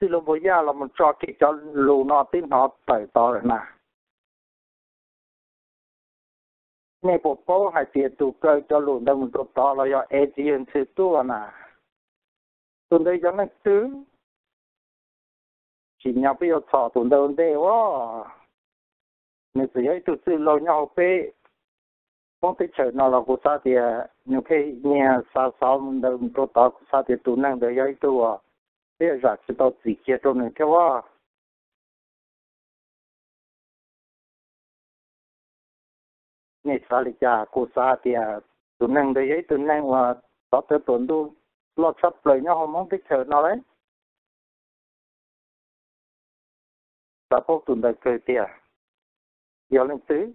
S8: thì lúc bây giờ là một trò kỹ cho lù nó tin nó tới to rồi nè nè bộ bố hay tiền tụ cơ cho lù đâu một đôi tờ là do e gì hơn sự tu à nè tôi đây cho nó tứ. Chỉ nhau bây giờ thọ tụi đâu đây quá mình chỉ ấy tụi sự lo nhau bê không thể chờ nó là của sao thì à, nhiều khi nghe sao sao mình đâu có tao sao thì tụi năng để ấy tụ à thế giả chỉ tao chỉ kia trong này theo à nghe xa lý cha cô xa thì à tụi nàng đấy ấy tụi nàng là tao tới tuần tu lo sắp lời nhau không mong biết chờ nó đấy ta phô tụi đại cười tìa giờ lên tứ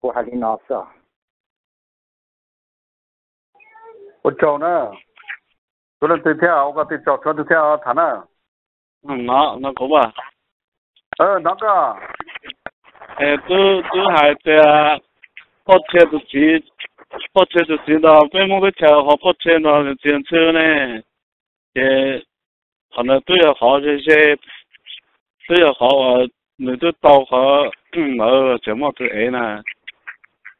S8: của hai lý nó sao,
S9: Ô trâu nữa 그런 뜻이야. 아까 뜻 저저 뜻이야.
S10: 다나. 나, 나
S9: 거봐. 어,
S10: 나가. 에, 또, 또 할때야. 포체도 지, 포체도 지나, 빼먹을 차, 허포체는 전천에, 예, 하나 또야, 가지세, 또야, 가와, 너도 또가, 음, 어, 제목도 애나.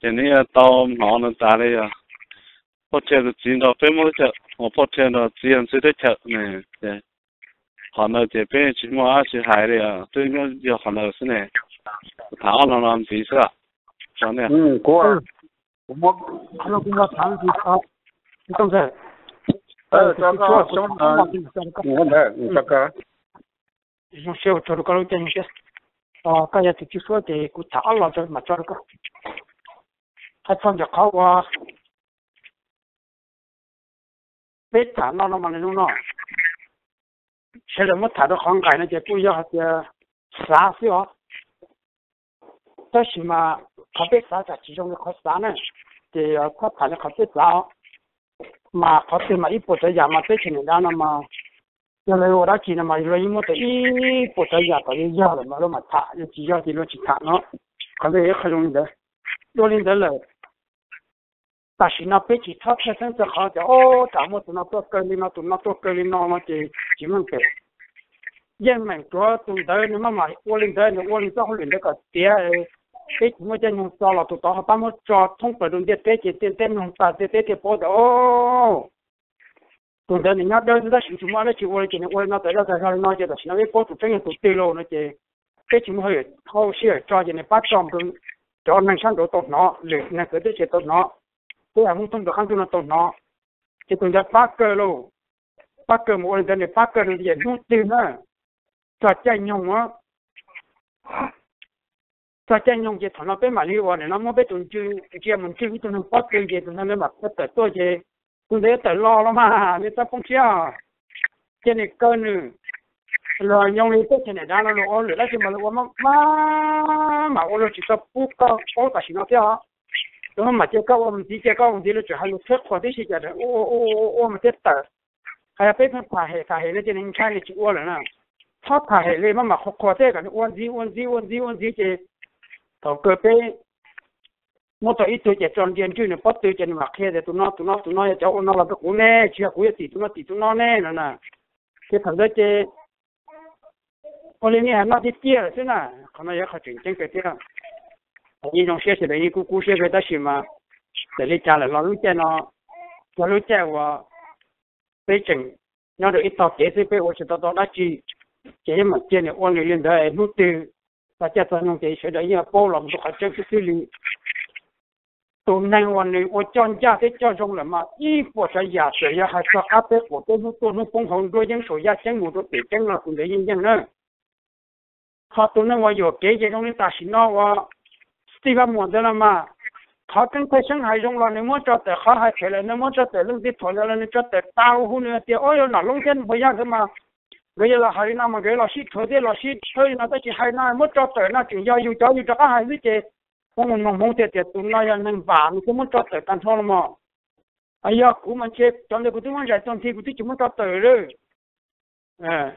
S10: 전에 또, 나는 다래야. 포체도 지나, 빼먹을 차, 我昨天到之前吃的吃呢，对，看到这边情况也是害的呀，最近要看到是呢，他二郎郎几岁啊？兄弟。
S9: 嗯，过了。我
S6: 看到跟他谈几下，你刚才。
S9: 呃，这个兄弟，我来，你这个。
S6: 用手做了搞了点些，啊，刚才自己说的，给他二郎在嘛做了个，他放着搞啊。别谈了那么那种了。现在我谈到杭盖那些主要是三十啊，但是嘛，他别三十其中的可三呢，这要他谈的可别少，嘛他对嘛一不得呀嘛，最近人家那么。原来我那记得嘛，原来一毛得一不得呀，到底要的嘛，那么差，要只要的那去谈了，可能也很容易的，要领得了。但是那北京他本身是好的哦，咱们都那做隔离那都那做隔离那么的基本的，因为做东德你妈妈我领导你我领导领那个爹，北京我在弄糟了都到把我抓通北东的北京点点弄啥的点点包的哦。东德人家都知道新什么那就我今天我那在那在那那些的，现在包住整个都对了那些，北京好有好些抓进来把装跟抓能上都都拿，那个这些都拿。 Tôi không thông được khăn tôi là tổn nó. Chỉ tôi ra phát cơ luôn phát cơ một lần này, phát cơ là gì nút tiền á cho chạy nhung á. Cho chạy nhung chỉ thằng nó bé mà đi vào này, nó mới biết tuần chứ chưa mình chưa biết tôi phát cơ gì tuần nó mặc tất cả tôi gì tuần đấy tự lo lắm mà người ta không chia cái này cơ nữa rồi nhung đi tới cái này đang nó lo lửa lại mà nó mà mà mà nó chỉ có bút cơ có cả gì nó kia đó mà cho các ông, chỉ cho các ông, chỉ là chuyện hay lúc trước khoảng thế gì cả ô ô ô ô, mà tiếp tờ. Hay là phải phần phải hệ phải hệ lên cho nên khai là chịu rồi nè thoát phải hệ lên mà mà khoảng thế cả nó ôn gì ôn gì ôn gì ôn gì chứ thầu cơ bé nó tụi ít tụi trẻ tròn tiền chứ, nó bắt tụi trẻ mà khe để tụi nó tụi nó tụi nó cháu nó là cái cú nè, chưa cú gì tụi nó tụi nó nè nè nè. Cái thằng đó chứ con lên nhà nó đi tiệt thế nè. Con nó giờ khởi chuyện chuyện cái tiệt 你印学写起，你姑姑写给他信吗？在你家里，老刘家了，老刘家我，北京，然着一到电视被我去得到那去，这什么见的，我人领还弄丢，大家在弄电视的，也包了，都还真是这里，都难我呢，我讲家的讲中了嘛，衣服是也是也还是阿伯，我都是做是工狂多人手也羡慕都北京了，现在人家呢，他都能我有给这种的大心了我。西巴么子了嘛？他跟快上海用了，你莫着的，好还去了，你莫着的，弄的脱了了，你着的打呼呢的，哎呦，那弄天不要个嘛？người là hay nào mà người là xí thuê thế là xí thuê là ta chỉ hay nào mất cho tới là chỉ giao yêu cháu yêu cháu hay với chị không mình mong muốn thiệt thiệt tụi nó là nên vả mình cũng mất cho tới tan thôi mà ai ya cũng mình chết trong đây cũng tôi muốn giải trong thì cũng tôi chỉ muốn cho tới rồi à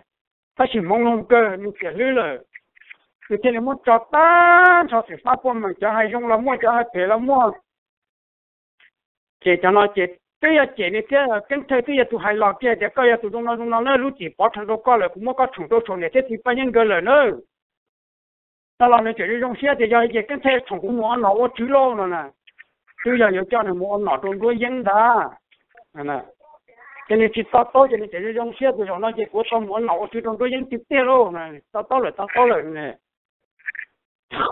S6: ta chỉ mong mong cơ mình sẽ lưỡi rồi ลาหายน้ำมันเวลาชิดถอยเดี๋ยวเราชิดเฮ้ยน่าจะหายน้ำมั่วจอแต่น่าจึงยาวอยู่เจ้าอยู่จะก็หายวิเจพวกมันมองมองเดี๋ยวตัวน้อยนั่งบ้านกูมั่วจอแต่กันทอลมาไอ้ยากูมันเจ็บจำเลยกูที่มันใหญ่ตอนที่กูที่จุมั่วจอแต่เลยเออถ้าชิมองลงเกินมันเสียเลยเลย thì thế là muốn cho ta cho thì pháp quân mình cho hay dùng là mua cho hay phải là mua chỉ cho nó chỉ cái giờ chỉ này cái cái thời cái giờ tụ hay lo kia để cái giờ tụ dùng nó dùng nó nó lúc chỉ bỏ thằng đâu có là cũng mua có chủ đâu chủ này thế thì bao nhiêu người là nữa ta làm này chỉ dùng xe thì giờ cái thời thằng cũng mua nó chữ lô nữa nè bây giờ giờ cho nó mua nó trong cái yên đó nè cho nên chỉ tao tao cho nên chỉ dùng xe thì nó chỉ của tao mua nó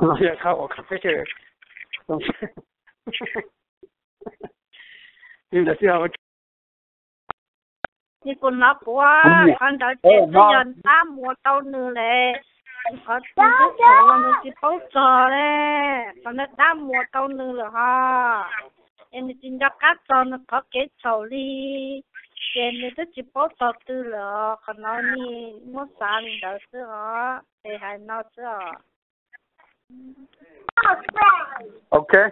S6: 我也看我看这些东西，你的这样我。
S11: 你còn nó quá con đã chết bây giờ ta mua tàu nữa lệ có tiền cái số là nó chỉ bao giờ lệ còn nó ta mua tàu nữa rồi ha em chỉ cho các cho nó có cái sầu đi tiền nó chỉ bao giờ từ rồi còn nó đi mua sản đó chứ hả thì hay nó chứ
S9: ok.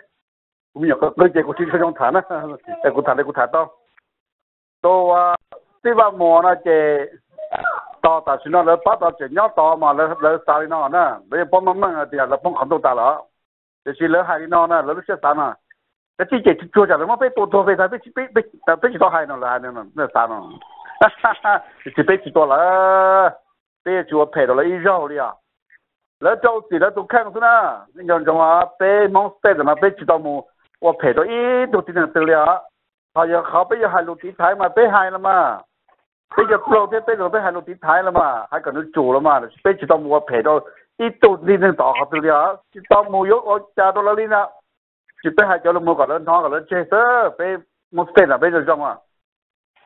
S9: Cũng nhiều cái cái của chính sách thản á cái của thản cái của thản to. To à tí ba mùa nó chế to ta xin nó lấy bắt ta chế nhau to mà lấy lấy sao đi nó nè lấy bom mắm mà thì là bom khẩn đồ ta là thì xin lấy hai đi nó nè lấy lúc sao nè cái chỉ chế chua chả lấy mà bị tổ tổ về ta bị bị bị ta bị chỉ to hai nó là hai nó nó sao nó chỉ bị chỉ to là bị chua phê rồi lấy rau đi à lỡ châu chỉ lỡ tụi khang thế na nhưng còn trong à bé mong tê mà bé chỉ tao mù và phải đó ít tụi tin từ liền họ giờ họ bây giờ hai mà bé hai là mà bây giờ pro thế rồi bé hai lụt tí thái mà hai còn nó chủ là mà bé chỉ tao mù và phải đó ít tụi tin tao họ từ liền chỉ tao mù yếu ở cha tao là liền à chỉ cho nó mù cả lên nó cả lên chết đó bé mong tê là bây giờ trong à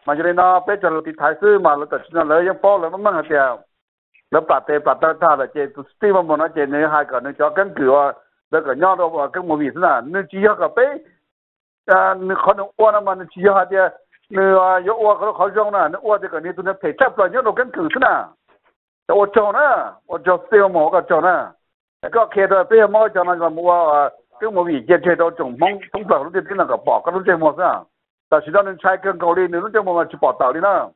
S9: mà cho nên nó bé cho lụt tí thái sư mà lỡ tụi nó lỡ ยัง bao lỡ nó mang hết tiền 那把得把得他了，这这方面那这你还可能交更高啊，那个养的话跟我们意思呢。你只要个背，啊，你可能我那嘛，你只要的，你啊要我可能好用呢，我这个你都能配，差不多养老跟够是呢。我交呢，我交这方我个交呢，那个开的这方面那个我啊，更没意见，开到中方中方路的那个八个路这方面，但是让你拆开高的，你那这方面去八道的呢。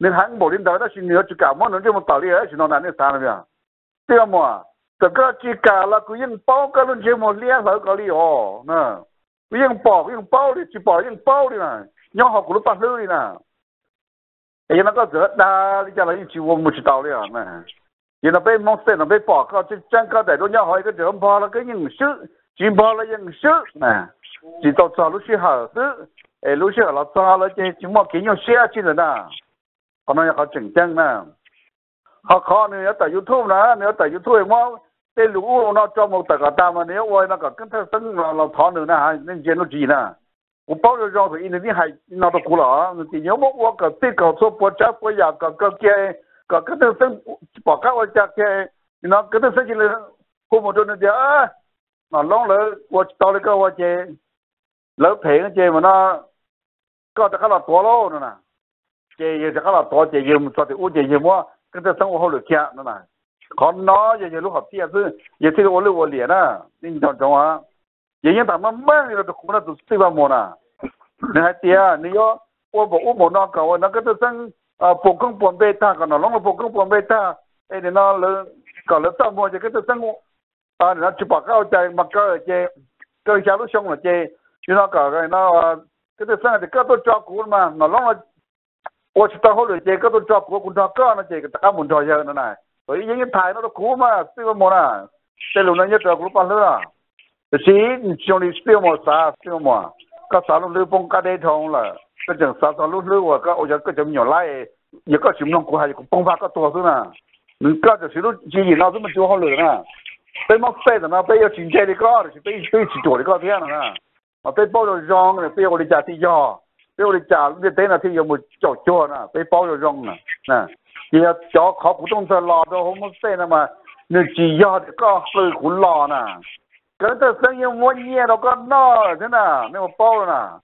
S9: nên hắn bộ đến đó đó xin nhớ chỉ cả món nó riêng một tàu đi ấy xin nó nãy nên sao nữa tiêu mà. Tất cả chỉ cả là cứ yên cái luôn chỉ một lia lỡ cái lia hồ nè. Cứ yên bao yên bao đi, chỉ bao yên bao đi nè nhau học của nó bắt lưỡi nè. Ấy nó có giờ đa đi cho là chỉ uống một chỉ tàu à nè. Ấy nó bị mong sen nó bị bỏ cái chỉ chân đại đôi nhau hỏi cái điều ông là cái những sự. Chỉ bỏ là những sự, nè. Chỉ tao cho lúc xưa hở thứ ấy lúc xưa là cho là chỉ chỉ một cái nhau xe chỉ là nè. 给你写起来呢？เขาเนี่ยเขาจริงจังนะเขาเขาเนี่ยแต่ยูทูบนะเนี่ยแต่ยูทูบมั้งเตลูเราจอมแต่ก็ตามมาเนี่ยว่า那个跟他生เราเราถอนเนี่ยนะฮะนั่นเจนจีนะ我包着让他，因为你还拿到古了啊，你要么我个对搞错不加不呀，个个给个跟他生把个我加给，那跟他生起来，父母都能讲啊，那弄了我到那个我接，老赔个接嘛那，搞得看了多了呢。 chị giờ các là to chị giờ một thì u chị giờ sống hồ được kia nữa còn nó, giờ giờ học tiền chứ, giờ thì ô lưu ô liền à nên chọn chọn à giờ những thằng nó mang rồi cũng là tụi sinh vào mồm à nên hai tia nên yo, ô, bộ ô mồm nó cầu, nó cái ta sống à bộ công bộ bê ta, còn nó lóng bộ công bộ bê ta. Ấy nên nó lỡ, còn lỡ sao mua giờ cái ta sống à nó chụp bạc cao chạy mặc cơ chơi cơ giáo lúc xong là chơi chứ nó cả cái nó ờ, cái ta sống thì cái tôi cho cũ mà, nó lóng 我去到后来这个都找国公找个那这个大门找样的呢，所以人家台那都苦嘛，对不么呢？这路人家找国办了，就是你兄弟对么啥对么，个啥路路崩个得通了，个种啥啥路路我个我讲个种鸟来 一个什么国还有崩发个多少呢？你个就是都经营到这么久好了呢？被么飞的呢？被要经济的个，是被被去做的个这样的呢？啊，被包了扔了，被我的家地要， 比我的家你等那天有没有脚脚呢？被包着扔了？那你要脚靠不动车拉着我们在那么，那鸡鸭的刚水壶拉呢？跟这声音我念到个那真的没么包了呢？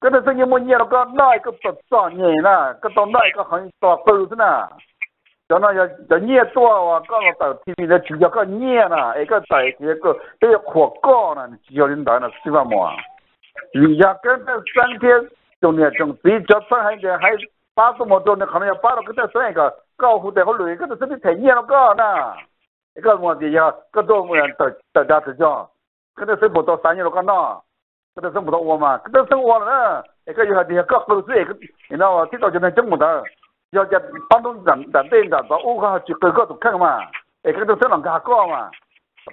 S9: 跟这声音我念到个那一个不少年呢？跟到那一个很少走着呢？叫那要要念多啊！刚刚到天边的就要个念了，一个再一个都要苦干了，你叫人到那地方么？你要跟这三天。中年中比较上海的还八十么多呢，可能要八到跟着上一个高户的好累，跟着身体太捏了个呢，一个么子要更多么人到到家吃叫，跟着生不到三年了个呢，跟着生不到我嘛，跟着生我了呢，一个要的个口水，一个你知道吗？听到就能挣不到。要叫帮东人人对人到屋个就个个都看嘛，哎，个都生人家个嘛，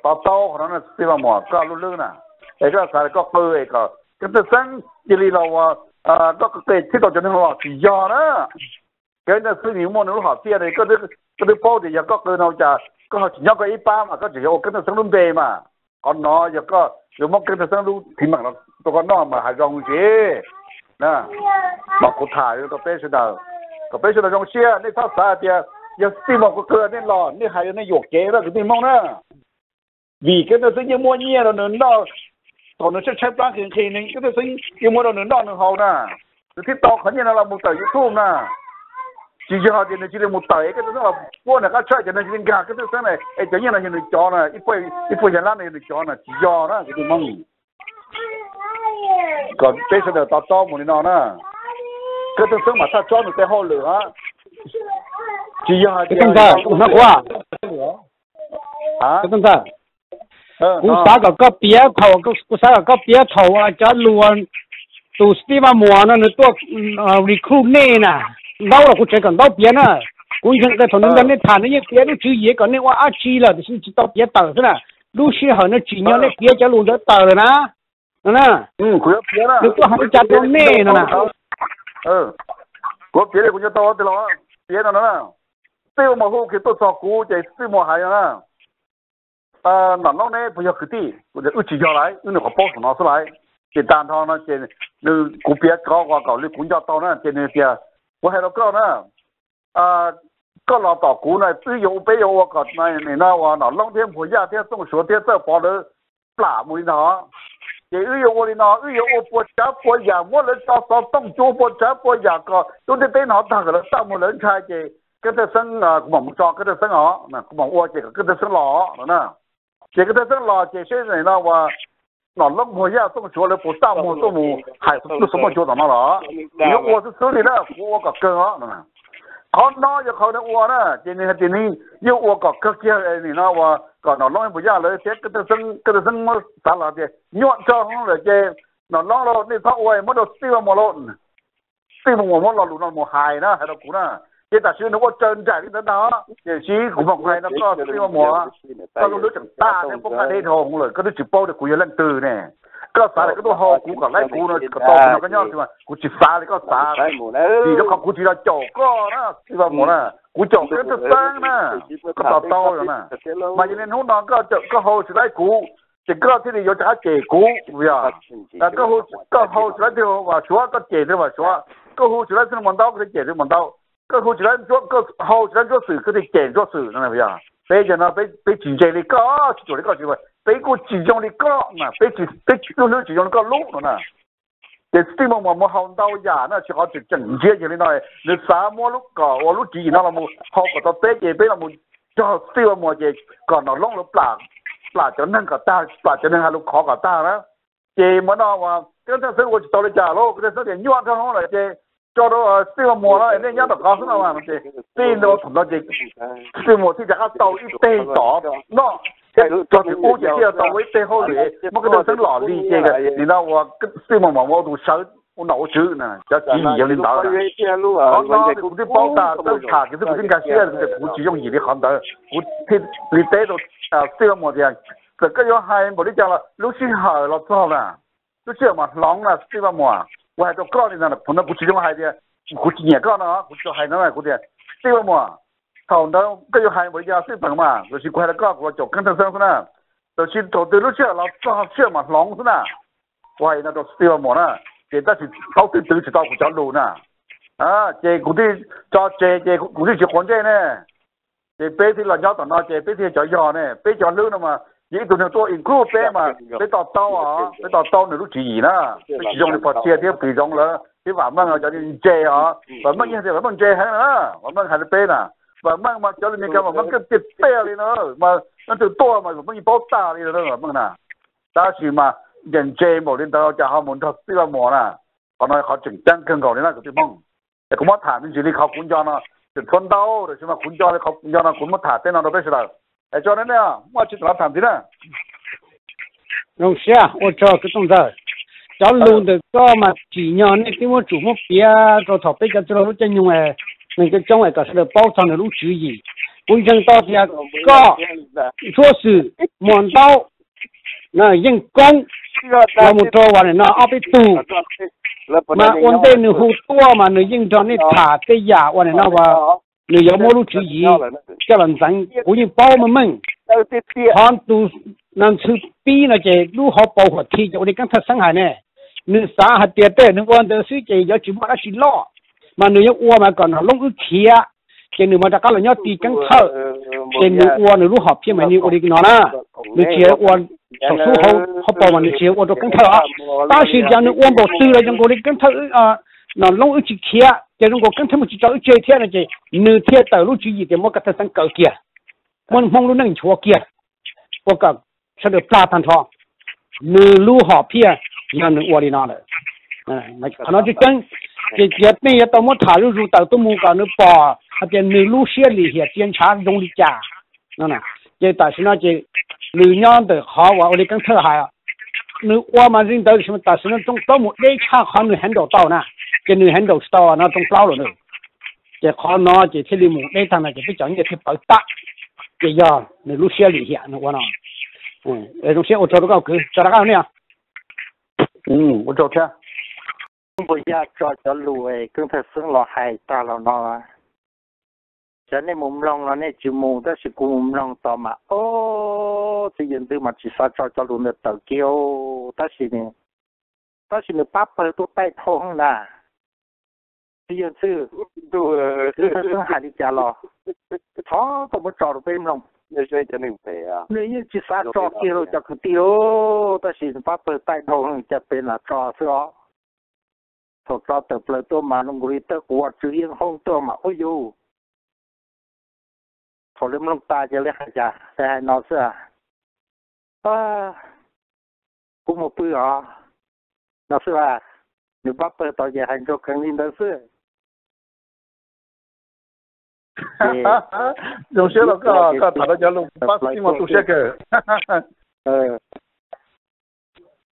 S9: 到到可能是地方嘛，个路路呢，哎个啥个个哎个，跟着生这里了我 啊，个个对听到就能好是呀呢，跟着是你莫能好些的，个这个个这包的也个个那家个好只要个一般嘛，个只要跟着生路对嘛，哦喏一个有么跟着生路挺忙了，都个那嘛还容易，那，嘛古台有个白石头。个别说那种些，你到啥的，要什么个个人了，你还有那药给了个地方呢？你跟着这一摸年 tao nó sẽ chép trang hình khi nên cái thứ gì cái mua đồ nướng đó nướng hầu nè. Rồi tiếp tục nhiên là một tờ youtube nè. Chỉ cho thì nó chỉ là một tờ cái thứ là mua này các chơi cho nên chỉ gà cái thứ này ấy chẳng nhiên là nhìn được cho này ít phải ít phải này được cho này chỉ do cái thứ mong còn cái sự đời tao to một nó nè. Cái thứ mà sao cho được cái hồ lửa chỉ do
S1: thì không sao nó quá.
S9: Hả?
S1: Cái cú xã cả cấp bia khẩu cú xã cả cấp bia khẩu à luôn tu sĩ mà mua nó nó tua ờ, recruit nè nè đâu là cú chạy còn đâu bia nè cú chẳng cái thằng nó nên thằng nó bia nó chữ gì còn nên quá chi là thì chỉ tao bia tờ thế lúc xưa nó chỉ nhau nó bia chả luôn đó rồi nè nè
S9: ừ cú bia nè
S1: nó tua hắn chặt nó nè nè
S9: ừ cú bia này cú cho tao thì bia nè nè tiêu mà hô cái tôi cho cú chạy tiêu mà hay nè 呃，难道呢不要去地，或者一起下来，因为我包什拿出来，这单趟呢，这那个别搞我搞你公交到呢，这那些，我还要搞呢，啊。个老道股呢，只有没有我搞那你那我那老天不夏天送雪天再包的，哪没呢？也有我的呢，有我不家不养，我能找找动作不家不养个，都得电脑打个了，上木人才的，跟着生啊，我们找跟着生啊，那我我这个跟着生老，那，这个在生老，这些人呢我。那老婆呀，这么学了不上木这么还是不什么学长那了？因为我是手里的，我个根啊，那。好那就好的我呢，今天今天有我个个些你那我。còn nó nói bây giờ là thế cái sân cái sân mà sao là thế nhọn cho không là thế nó nó nó đi thao quay mất được tiêu mà lộn tiêu mà mất là lụn là một hài đó hay là cũ đó Thế ta xưa nó có trơn trải cái đó thì chỉ cũng một ngày nó có tiêu mà có lúc chẳng ta nên không phải đây thôi rồi cái nó chỉ bao được của lần từ này cái sao lại cái đồ hồ cũng còn lấy cũ nó cái to nó cái nhau mà cũng chỉ xa thì có xa thì nó không cũng chỉ là chỗ có đó thì mà một là cũng chỗ cái thứ sang nè cái to to rồi nè mà cho nên hôm đó cái cái hồ chỉ lấy cũ. Chỉ cái thì thì có trả chế cũ bây giờ. Là cái hồ cái hồ chỉ lấy thì mà xóa cái chế thì mà xóa. Cái hồ chỉ lấy thì mình đau cái chế thì mình đau 搿口既然叫搿好，既然叫手，个得点着手，侬晓得不呀？别讲了，别别紧张的搞，去做的搞机会，别个紧张的搞嘛，别紧别弄弄紧张的搞弄了呢。但是对我嘛好到呀，那就好就正解起来那，你啥么路搞，我路自一那么么好搞到别给别那么叫对嘛么就搞那弄了不啦，不就能个大，不就能还路考搞大了。这么那话，刚才说我就到了家咯，刚才说的你往这弄了这。叫做呃，这个摸了，人家都告诉他嘛，不是，这那个同到这，这摸这家伙倒一堆倒，那，这昨天我姐姐倒一堆好累，我跟他说老理，你那我跟这摸摸我都手，我脑子呢，叫记忆力大了。我那报答都查，就是我是人家写我，估计用易的，我这你带着啊，这个摸的，这个要还没得讲了，六七号了，知道吧？六七嘛，冷了，这个摸。我还都告诉你了，碰到不只用还的。 古几年个呢，古就还能来古的，对不嘛？头呢，个就还没家水本嘛，就是快了个我就跟他生是呢，就是头对路去老早去嘛，long是呢，我还那都对不嘛呢，这但是到对对是到古条路呢，啊，这古的找这这古的是关键呢，这白天老鸟等到这白天叫药呢，白叫路了嘛。 những tụi nó tôi include bé mà bé tọt tao à bé tọt tao nữa lúc chỉ nè bé chỉ dùng để phát chia tiếp bị dùng là cái vả mang cho nên chê à và mang như thế và mang chê hay nữa và mang hay là bé nè và mang mà cho nên cái mà mang cái tiếp bé đi nữa mà nó từ to mà mang bao ta đi nữa mang nè ta chỉ mà nhận chê một đến tao cho họ muốn thật biết là mỏ nè họ nói họ chỉnh trang cân cầu đến là cái mong thì cũng mất thả nên chỉ đi học cũng cho nó 就穿刀的，什么混家的，考混家那混么他，电脑都别知道。 哎，叫人呢，我去做产品了。
S1: 弄是啊，我找个动作，找路的个嘛，几年那给我做么别做草背个做了真用哎，那个将来个是包装的路主意，本身到底个说是磨刀，那人工，那么做完了那阿贝土，嘛我这你好多嘛，你用着你塔的呀，完了那个。 你要么路主意，叫人咱不用包么门，看都能出比那些路好保护体，我哋刚才生下呢，你啥还跌的，你往的水节要去把它去捞，嘛你要我们讲那弄去啊，给你们大家人要地更臭，给你我你路好偏嘛，你我哋讲啦，你接我手术后好保嘛，你接我都更臭啊，但是讲你我冇水了，就我哋更臭啊，那弄去去 chỉ đúng có cần thêm một chút cháu chơi thế này chỉ nửa thế tàu lúc chỉ gì thì mỗi cái thân sang cầu kia. Mong mong lúc nâng chúa kia. Có cả sẽ được ba thằng thọ. Nửa lu họ phía, nhà nửa uo đi nào đấy nó chỉ cần cái cái bên giờ tao muốn thả lúc lúc tàu tôi muốn cả nửa bò. Hay là nửa lu xe lì hiện chiến trả dùng đi trả nó nè chỉ tại sao nó chỉ lười nhau từ họ và ở đây cần thơ hại 你我们认到什么但是呢中到末一场可能很多到呢 cái người hành đầu store nó trong lao rồi nữa cái khó nó chỉ thế limu đây thằng này chỉ phải chọn cái thứ bảo tạ cái giờ người lúc xe lì hiện nó quan nào ừ lúc xe ô tô nó cứ cho nó cao nè
S9: ừ ô tô cha
S8: bây giờ cho cho lùi cứ phải xứng lò hay ta lò nó cho nên mồm long là nên chịu mồm đó sự cùng mồm long to mà ô thì dân tư mà chỉ sao cho cho luôn được tàu kêu ta chỉ nè ta chỉ nè bắp phải tôi tay thông là thì dân tư tôi tôi hai đi trả lo. Thó có mới trò được bên lòng. Nếu như cho nên phải à nếu như chỉ sao cho kêu cho cứ tiêu đó chỉ nè bắp bơ tay thong cho bên là cho xó thọ trò tập lời tôi mà nó người ta quạt chữ không tôi mà ôi dù khổ lắm lắm ta cho lấy hàng chả xe hai nó à. Cũng một bữa à nó sữa à. Nếu bắt bữa tao
S9: giờ hàng cho cần linh đó sữa dùng xe là có có thằng đó cho
S8: luôn bắt nhưng mà tụi xe kìa. *laughs*
S9: Ờ.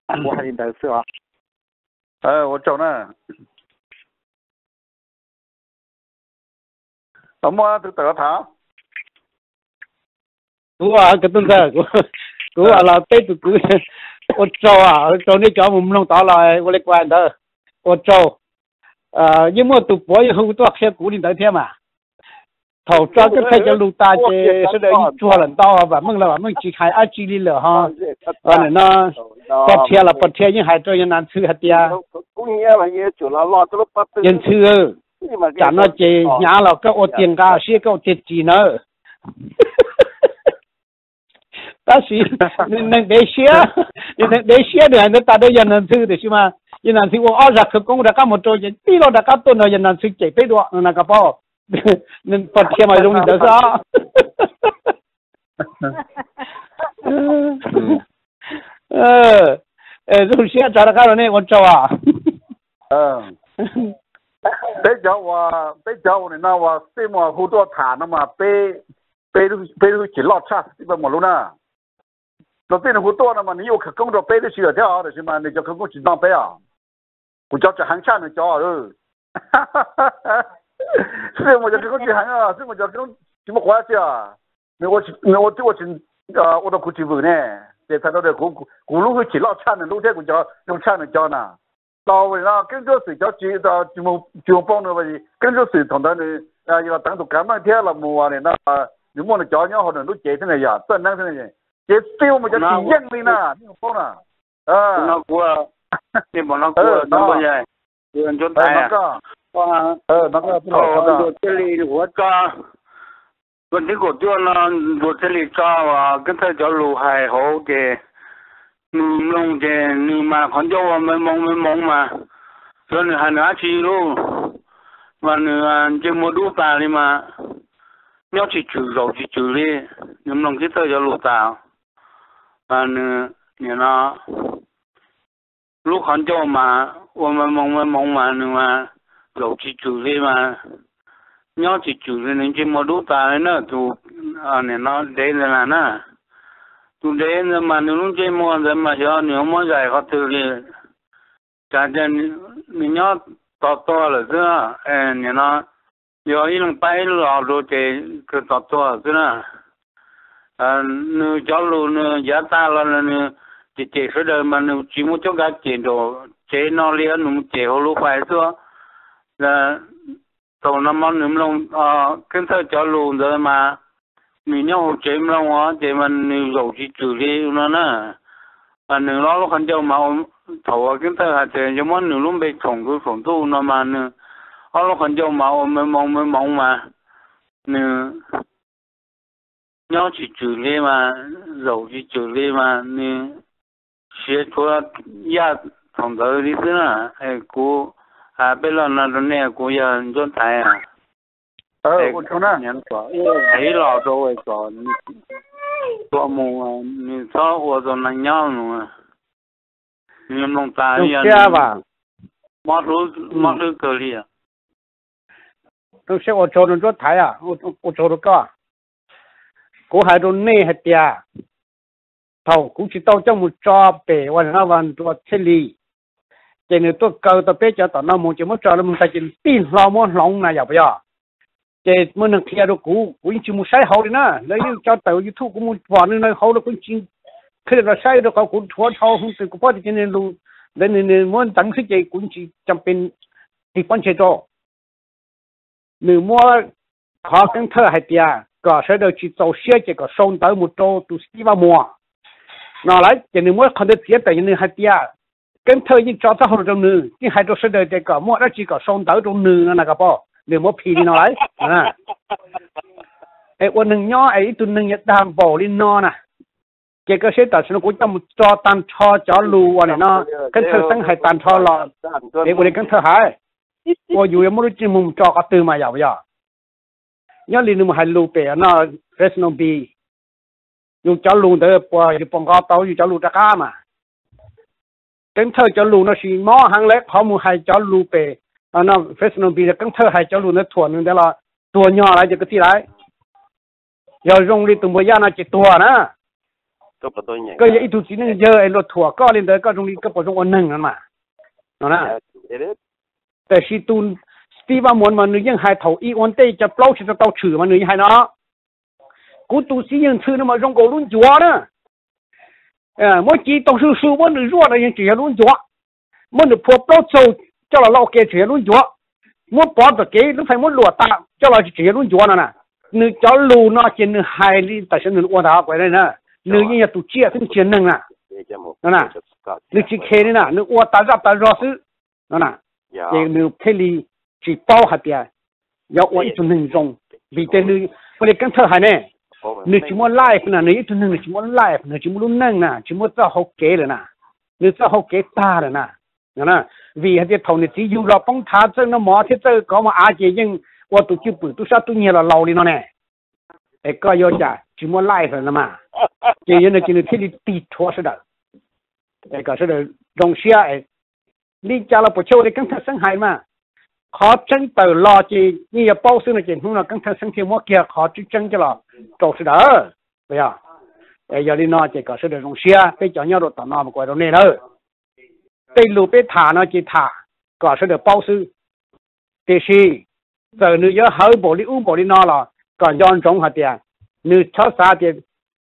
S9: Của hàng đó sữa à. Ờ tôi chọn
S1: à ông mua từ từ tháo cú à cái tuần sau cú cú à là tết tụi cú ô châu à ô châu này cháu mùng long tao là ô lê quan đó ô châu à nhưng mà tụi bói không tụi xe cú đi tới thế mà. Thầu cho cái thay cho lũ ta chế sẽ để chua lần tao và mừng là mừng chỉ khai ác chi đi lửa ha. Và nên nó bật xe là bật xe nhưng hai trôi nhân ăn sư hạt tia? Nhân sư chả nó chế nhá là cái ô tiền ca xe cái ô tiền gì nữa. *laughs* *laughs* ta xí nang de xia nang de xia de an ta de yan nan thư de xima yan nan thư wo a ra ko kong ra ka mo to ye ti lo da ka to no yan nan thư che pe do na ka pa nên bật kia mà dùng được sao ờ. Dùng xe trả ra rồi này con cháu à.
S9: Ờ. Bé cháu à bé cháu này nào à xem mà hút thuốc thả nó mà bé bé bé chỉ lọt sát thì bằng một lúc nào. 那变得好多了嘛，你有可工作背的需要掉的是嘛？你就可工去当背啊，我叫这行下能教啊，哈哈哈哈。*laughs* 是我就跟我去喊啊，是我就跟怎么关系啊？那我，那我对我去啊，我都过去问呢，在他那的咕咕咕噜会去老产的，路在我家用产的教呢。到位了，跟着水叫接到就么就帮那个，跟着水同的呢，啊，要等到干半天了，冇话呢，那啊，你莫呢叫鸟可能都接上来呀，真能上来的，接 chế tiêu mà cho chỉ dân đi nè không nè à? ờ.
S12: À. Ờ, à, ờ, ờ. Nó của thì bọn nó. của nó bao nhiêu
S9: tiền chốn tài à. ờ nó
S12: có đồ chơi lì của cho còn những cổ tiêu nó đồ chơi lì cho và cái thời cho lù hài hổ kì nung nung kì nung mà còn cho mấy mông mấy mông mà. Cho nên hàng á chi luôn. Và chỉ mua đủ tài đi mà. Nhau chỉ trừ dầu chỉ trừ đi nhưng lòng cái thời cho lù tao 你们弄去到就路大，完了你那，路看着嘛，我们忙没忙嘛，你嘛肉去煮的嘛，要去煮的你这么多大的呢，就啊你那得的啦呢。today na manung che mo da ma ja ni mo ja ga tu li ta ja ni ni nya to to la za e ni na yo yi lang pai lo lo che ke to to za na an Nu ja lu nu giá ta là nu chỉ chỉ số đời mà nu chỉ muốn cho cái tiền đồ chế nó liền nu chế hồ lu phải xưa là, tổ năm món nếm long à, ờ kinh thời cho lu rồi mà mình nhau chế long á, chế mà nu dầu chỉ chủ đi nó nè à nu nó lúc anh châu mà thầu kinh thứ hạt chế cho món nu luôn bị trồng cứ trồng tu nó mà nu mình lúc anh châu mà mình mong mình mong mà nu nhau chỉ trừ lê mà dầu chỉ trừ lê mà nên xe thua ya thằng đó đi thế nào? Hay cô à bây giờ nó đón nè cô giờ chọn tài à?
S9: Ờ cô chọn à
S12: thấy lò đâu vậy à, rồi tôi mù à. nè sao tôi rồi nó nhau nữa nè mông ta đi à mà lúc mà
S1: lúc
S12: cơ
S1: li à.
S12: Tôi sẽ ở chỗ nó chọn tài
S1: à? Tôi tôi chỗ đó cả 着做台啊，我我做着个，我还都内还嗲，头估计到这么抓白，我那晚多吃力。这你多高的别叫到那么就么抓了么在进变老么龙那要不要？这么能贴着股，我就没晒好的呢，那又叫抖一吐，我们反正那好了，我进，去了晒着搞滚脱超红这个把的今年路，那那那我当时这滚 去将边地方去做，你么考跟特还点，搞谁都去做些这个双刀木做都是地方么，拿来今年我看到别的人还点。跟特一找到好种呢，你还都是的这个摸那几个双刀种呢那个不？你莫皮nó lấy à ai quân nâng nhỏ ai tu nâng nhất đam bỏ lên nó nè cái cái sẽ tạo nó cũng cho một cho tan cho cho lù này nó cái thơ sáng hay tan cho lọ để quân cái thơ hay 我有没有进门找个对嘛要不要？ nhớ li nụ hai lu bè nó rất nó bì, dùng cháo lu để bò dù bông cao tàu dùng cháo lu ra cá mà. Cái thơ cháo lu nó xì mò hàng lẽ họ mua hai cháo lu bè. À nó rất nó bì, là cái thơ hai cháo lu nó thuần nên đó là tua nhỏ lại cho cái gì lại. Giờ dùng đi tụi bây giờ nó chỉ tua nữa cái vậy tụi chỉ nên giờ em lo thua có lên cái có rong đi có bỏ rong ăn rồi mà. Nó nè. แต่ชีตูน tí vào muốn mà nữ nhân hai thầu y ổn tê cho lâu cho tao chửi mà nữ nhân hai cú tu sĩ nhân sư nó mà rong cổ luôn chúa đó. À mỗi chỉ tao sư sư mỗi nữ rùa là nhân chuyện luôn chúa mỗi nữ phù lâu cho là lâu kia luôn chúa mỗi bỏ cái nó phải muốn lùa cho là chuyện luôn chúa nữa nè. Nữ cháu lù nó chỉ hai đi tại sao nữ ổn thảo quậy đây nè. Nữ nhân nhà tu chia cũng chuyện nè. Nó nè. Nữ chỉ khen nè nữ ổn ta ra ta rõ sư nó nè. Cái dạ. nữ thế li chỉ bao hạt bia yếu ôi chút nâng rong vì thế nữ bởi căng thơ hả nè nữ chỉ muốn lại nè nữ chút nâng chỉ muốn lại nữ chỉ muốn luôn nâng nè chỉ muốn cho học kế rồi nè nữ cho học kế ta rồi nè nè vì hạt bia thầu nữ chỉ dùng lo bóng thá chân nó mỏ thiết chân có mà á chế nhưng qua tụ chư bự tụ sao tụ nhiều là lâu đi nè ai có yếu chả chỉ muốn lại rồi nè mà chỉ yếu nè chỉ nữ thiết đi tì thua sao đâu ai có sao đâu dòng xia ai đi chả là bộ châu đi căng thơ sinh hải mà khó chân tờ lo chi như là bao là chuyện không là căng thẳng sinh thiếu mua kia khó chứ chân cho là trộn sự đỡ bây giờ bây giờ đi nó chỉ có rong xe bây giờ nhau đồ tao mà quay đồ này đó bây lù bây nó chỉ thả có sự đỡ bao xương thì si giờ nữ giờ hơi bộ đi u bộ là còn dọn trống hạt tiền nữ cho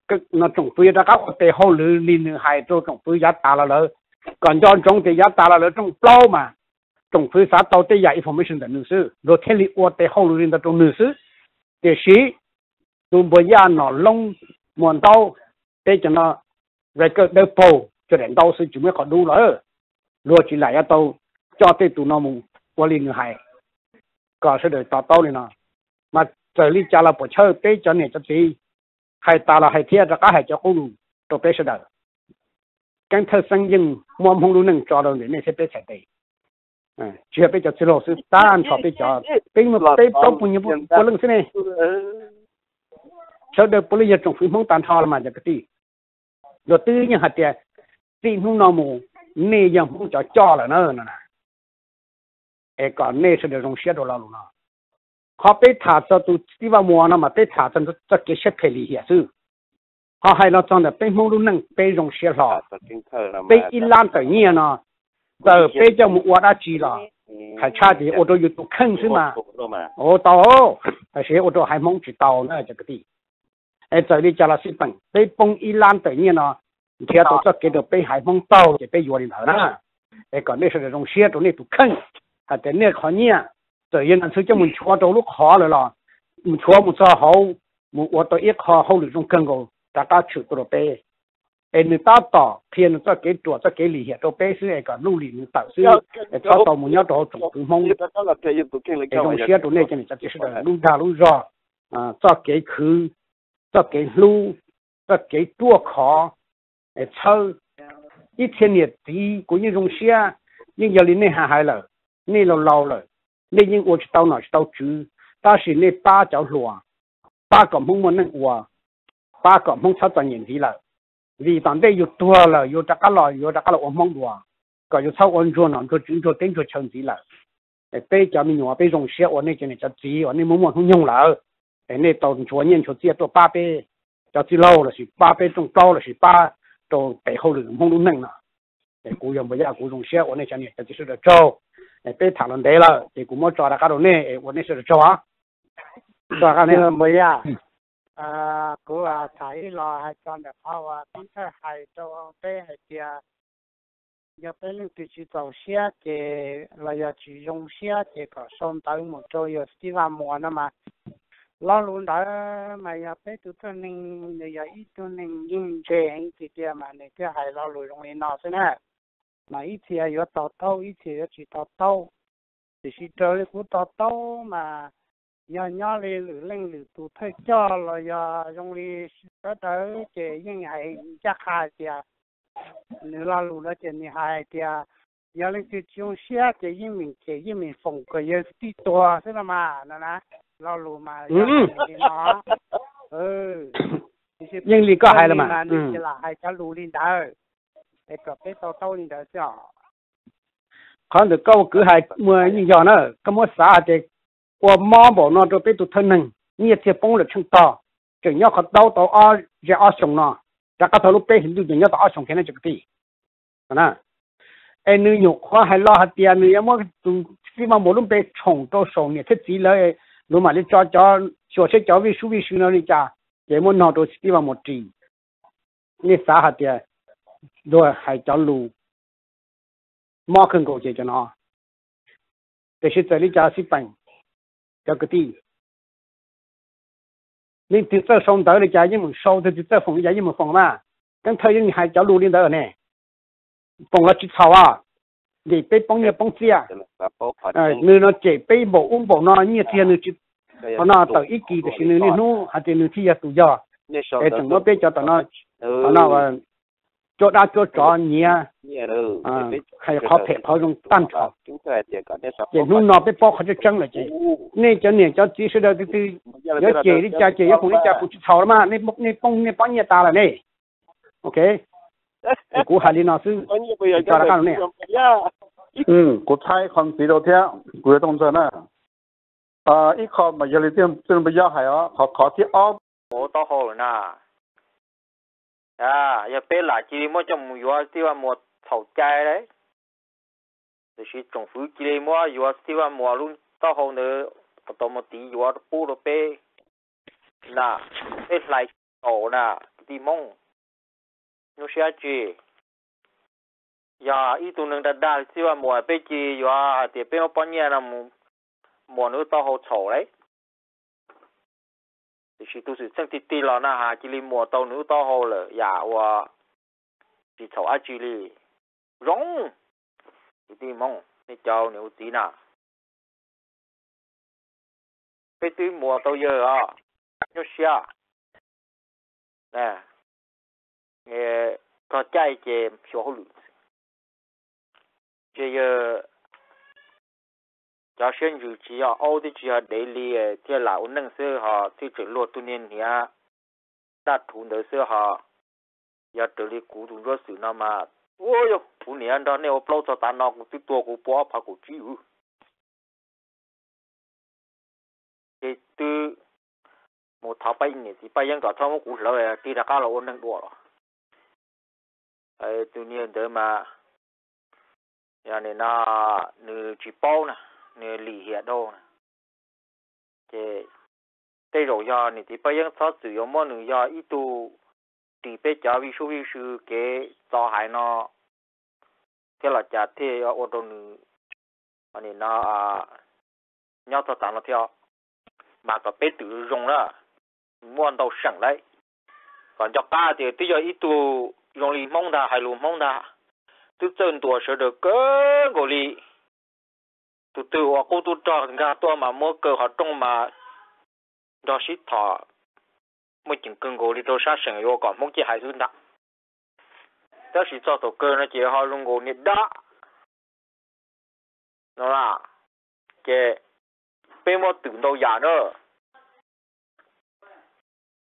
S1: cái nó trồng phơi ra các cái hậu lư linh nữ hai trồng phơi là lỡ còn mà trong phía xã tàu tế dạy information tận nữ sư rồi thế lý ô tế hậu lưu rin tận nữ sư để sĩ tụi bây giờ nó lông muộn tàu để cho nó record đỡ phù cho đến tàu sư chúng mới có đủ rồi rồi chỉ lại tàu cho tế tụi nó mù qua liên người hài có sự đời này nọ mà trợ lý cha là bỏ chơi tế cho này cho tí hay ta là hay thiệt ra cả hay cho cô lù tàu tế sẽ đời càng thơ sang dừng mong lưu nâng cho đầu này sẽ tế sẽ tế 嗯，就要别 pe 老师，单场 chilo se taan chape 不能一种 pe 单场了 pe puk nyepu 红那么 neng se ne 呢。哎，把那 de puk le 了，他被查出都几万万了嘛，被查 tan thalama 还能装的 kiti lo te nyihat. 到北疆我那去了，还差点我都有都坑是嘛？我到，而且我都还梦知道呢这个地。哎，这里加了是本，被崩一烂的年呢，天都这给到被海风到就被约里头了。哎，搞那是那种写着那都坑，还在那看年，这一年是叫我们全都路卡了啦，我全部做好，我我到一卡好那种坑个，大家去都了背。诶，你打打，天再给多，再给利息，都百姓那个努力你打，所以他到某年到中中风，哎，我们现在都那件，就是个，路大路窄，啊，再给口，再给路，再给多卡，诶，抽，一天的地，过年中些，你家你你还还了，你老老了，你应我去到哪去到住，但是你打着路啊，打个某某那我，打个某擦着年纪了。vì tận đây yêu tua là yêu chắc là yêu chắc là ôm mong đùa có yêu sau ôn chuan nó cho chúng cho tên cho chân gì là để bây giờ mình nói bây giờ sẽ ôn này cho nên cho gì ôn này muốn muốn không nhung là để này tàu chuan nhân cho chia to ba bê cho chỉ lâu là chỉ ba bê trong cao là chỉ ba cho背后的梦都能了để cú dùng bây giờ cú dùng sẽ ôn này cho nên cho chỉ là trâu để bây thằng nó đấy là để cú muốn cho ra cái đồ này ôn này là trâu á cho cái này mới à
S13: 啊，嗰啊睇落系装 à cứ à thấy lo hay cho được họ à con thơ hay cho bé hay kia giờ bé lúc từ chỉ tàu xe, thì là giờ chỉ dùng xe, thì có xong tới một chỗ, giờ đi vào mùa nữa mà. Lo luôn đó, mà giờ bé tụi tôi nên giờ ít tụi nên nhìn chuyện thì kia mà này kia hay lo luôn rồi nó thế này mà ít thì giờ tàu tàu ít thì giờ chỉ tàu tàu thì chỉ chơi cũng tàu tàu mà nhà nhà lì lử lên lử tụ thay cho là nhà trong lì đó đó chị những ngày chắc hai chị nữ la lù đó chị ni hai chị nhà lên từ chung xe chị yên mình chị yên mình phòng cái yếu tí to thế là mà nè nè. La lù mà ừ. nó. Ừ.
S1: Nhưng lì có hai là mà.
S13: ừ. là hai cháu lù lên đó để cặp cái tao tao lên đó chứ.
S1: Còn được câu cứ hai mười nhưng giờ nó có một xã thì 我妈宝那都被都疼能，你也接帮了成大，正要可到到二这二熊呢，这个头路背很多人要到二熊看那这个地，可能，哎，你用花还拉下点，你要么都起码无论被虫到手呢，他自来，路嘛你找找小些教会书为书那里家，也么拿到地方没治，你啥下点，都还叫路，马肯够解决呢，这是这里家是本。Cho cái gì nên từ từ xong tới là chạy nhưng mà sau từ từ phòng chạy nhưng mà phòng mà cái thời gian hai cháu luôn lên tới này phòng là chỉ thảo à để bé bông nhà bông chia à người nó chạy bé bộ uống bộ nó như tiền nữa chỉ nó tới ít kỳ thì người nó hay thì người thì tụ giờ để chúng nó bé cho nó nó cho đã cho cho nhia à hay họ phải họ dùng tan cho để nuôi nó để bỏ họ cho chân là chị nên cho nên cho chỉ sự đó từ từ nhớ chị đi cha chị nhớ cũng đi cha cũng thầu mà. Nên một nên bông nên bông nhà ta là này ok? Cú hành đi nó sư cho ra
S9: cái này ừ cú thay con gì đâu thế cú đông sơn à à ít khó mà giờ đi tiêm tiêm bây giờ hay à khó khó thì ốp.
S3: 我到好了呐。À giờ bé lại chỉ mua trong mua thì là mua thầu chai đấy thì chỉ trồng phứ chỉ mua mua thì là mua luôn tao hậu nữa tao một tí mua bù đồ bé nè bé lại ổ đi mong nó sẽ gì ya ít tu nâng đã đa xí ว่า mua bé giờ ya thì bên bao nhiêu là mua nữa tao hậu chậu đấy thì chỉ tu sự sang tí tí là na ha chỉ li mùa tàu nữa to hậu là ya wa chỉ chậu à chỉ li. Rong! Thì đi mong ni cháu nếu tí nào bây tuy mùa tàu giờ à nhớ xia. Nè. Nghe, có chạy chém phiếu giờ cho sinh dự chỉ ở Âu thì chỉ ở thì nâng sơ họ thì chỉ lo tu niên nhà đã thu được sơ họ giờ tự lý cũ tu rất sự nào mà ôi yo phụ niên đó nếu bao cho ta nó cũng tiếp tục cũng bỏ phá cũng chịu thì từ một thảo bay nhỉ thì bay những cái thao một cú lỡ đi ra cả là ôn nâng đùa rồi ấy tu niên đó mà ya này na nữ chỉ bao nè lì đâu nè. Thì đây rồi ya nè thì bây giờ sao sử dụng mọi nữ ya ít tu thì bây giờ ví dụ ví dụ cái cho hai nó. Cái là trả thế ở ô tô nữa, anh nên à nhau cho tao nó theo mà có biết tự dùng đó. Muốn đâu sẵn đấy. Còn cho ba thì bây giờ ít tu dùng lì mong ta hay lù mong ta tu chân tua sợ được cơ gồ lì tu tu hoặc cô tu cho người tua mà mua cơ họ trong mà đó sĩ thọ. Mới chừng cưng gồ đi đâu sát sừng yo còn mong chỉ hay hơn đó đó sĩ cho tổ cơ nó chỉ họ luôn gồ nít đó. Nó là cái bên mua tưởng đâu giả nữa.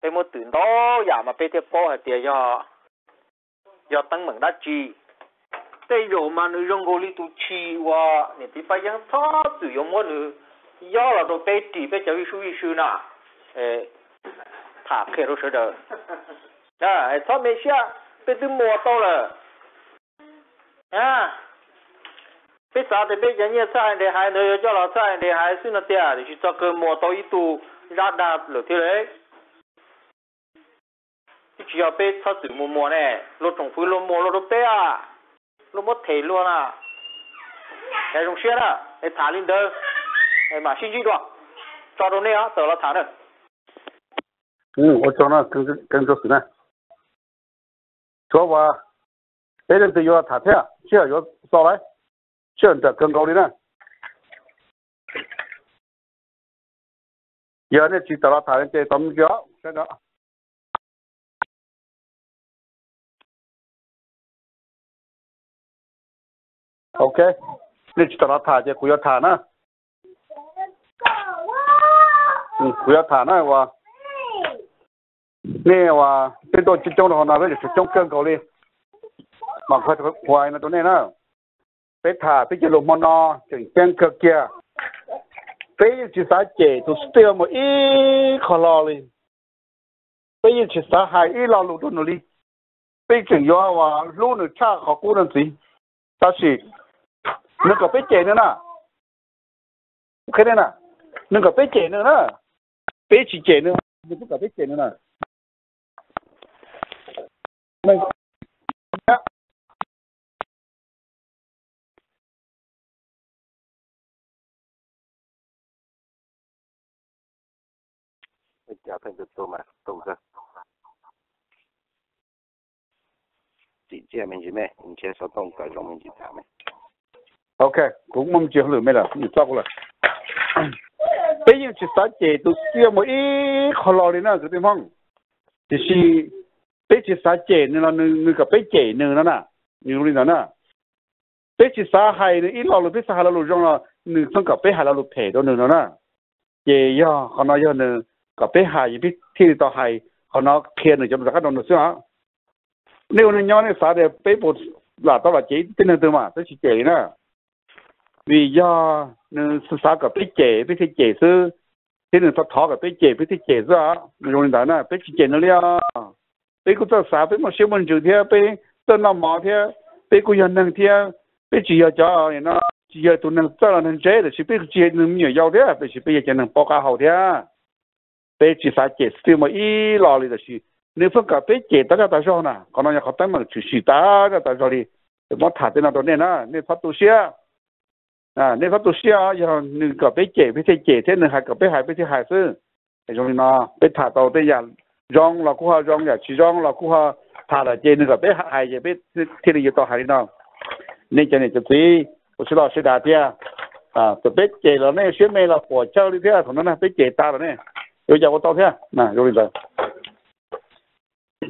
S3: Bên mua tưởng đâu giả mà bên tiếp bao hay tiền cho do tăng mừng đã chi tây rồi mà nữ rong goli tu chi wa nè tí phải giang thọ tự yếm mỗi nữ do là đồ tây chỉ phải chơi suy suy nà. Ê thả khe rồi sợ đời à thọ mấy xia. Bây giờ mùa to rồi à bây giờ thì bây giờ nhà sai để hai nơi cho là sai để hai suy nà tia thì chỉ cho cơ mùa to ít tu ra đạp lửa thế đấy chỉ cho bây thọ tự mùa mùa này lô trồng phu lô mùa lô đồ à. 落摸腿落啦，哎种些了，哎塔林德，哎马新剧多，抓住那样得了塔的。
S9: 嗯，我找了跟跟跟着是呢，说话，别人都要塔跳，需要要上来，需要得更高的呢。giờ này chỉ tao thả lên chơi tấm gió cái đó Ok. Nên chỉ tao thả chứ cú thả nữa ừ cú thả nữa và nè và bên tôi chỉ trong đó nào với chỉ trong cơn cầu đi. Mà phải hoài nó tôi nè nó. Phải thả, phải chỉ lồng mòn nó chừng cơn cơ kia. Phải chỉ sa chế tôi still một ít khó lo đi. Phải chỉ sa hai ít lo lụt nó đi. Phải chừng yo và lũ nó cha khó cố làm gì ta chỉ nó có biết chế nữa nè cái này nè nó có biết chế nữa nè biết chỉ chế nữa nó cũng có biết chế nữa nè mình
S8: chào thành được tôi mà tôi ra chị chị mình chỉ mẹ mình chia sẻ tông cái trong mình chỉ thả mẹ
S9: ok, cũng mong chuyện lửa mới là cũng cho là bây giờ chỉ sáng chế tôi xưa một ít khó lo đi nữa cái tiếng phong thì chỉ, bây chỉ sáng chế nữa là người cả bây chế nữa nè, như lúc này nè. Bây chỉ sáng hay nữa ít lo rồi bây sáng hay là lúc là người không cả bây hay là lúc thề đó nè. Vậy do, họ nói do nữa cả bây hay thì biết thi tao hay họ nói kia nữa cho nó các đồng nữa xưa nếu nó nhỏ này sáng để bây bột là tao là chỉ tin là từ mà tới chỉ chế nữa vì do ừ, sư sa cả biết chế biết thì chế sư. Thế nên thoát thoát cả biết chế biết thì chế ra rồi đó nè biết chế nó lia biết cũng tao sa biết mà siêu mình chịu thế biết tao nó mò thế biết cũng nhận năng thế biết chỉ giờ cho nó, chỉ giờ tụi năng tao là năng chế là chỉ biết chỉ năng nhiều giàu thế biết chỉ biết chỉ năng bao cả hậu thế biết chỉ sa chế sư mà ít lo là chỉ nếu phước cả biết chế tất cả tại sao nè còn nó nhà khó tăng mà chỉ ta ra tại sao đi mà thả thế nào đó nè nè nên phát tu sửa à nếu có tổ chức à giờ nửa cả bé trẻ bé thế trẻ thế nửa hai cả bé hai bé thế hai sư cái giống nó bé thả tàu thế giờ rong là cũng ha rong giờ chỉ rong là cũng ha thả là chơi nửa cả bé hai giờ bé thế này giờ tàu hai nó nên cho nên cho tí tôi sẽ lo sẽ đạt kia à tụi bé trẻ là nên xuyên mê là của cháu đi thế à thằng là bé trẻ ta là nên rồi giờ có tàu thế nè rồi rồi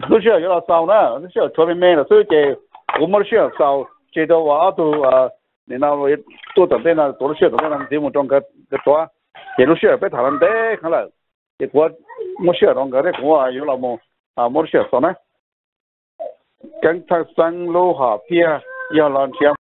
S9: lúc xưa giờ là sao nữa lúc xưa cho bé mê là tôi chơi cũng mới xưa sau chơi đâu vào tụ à 你那我多准备呢，多了需要准备呢，节目中个个多，这都需要被讨论的，看了，结果我需要当个的，我啊有了么啊，我需要烧呢，跟他上路哈边要让天。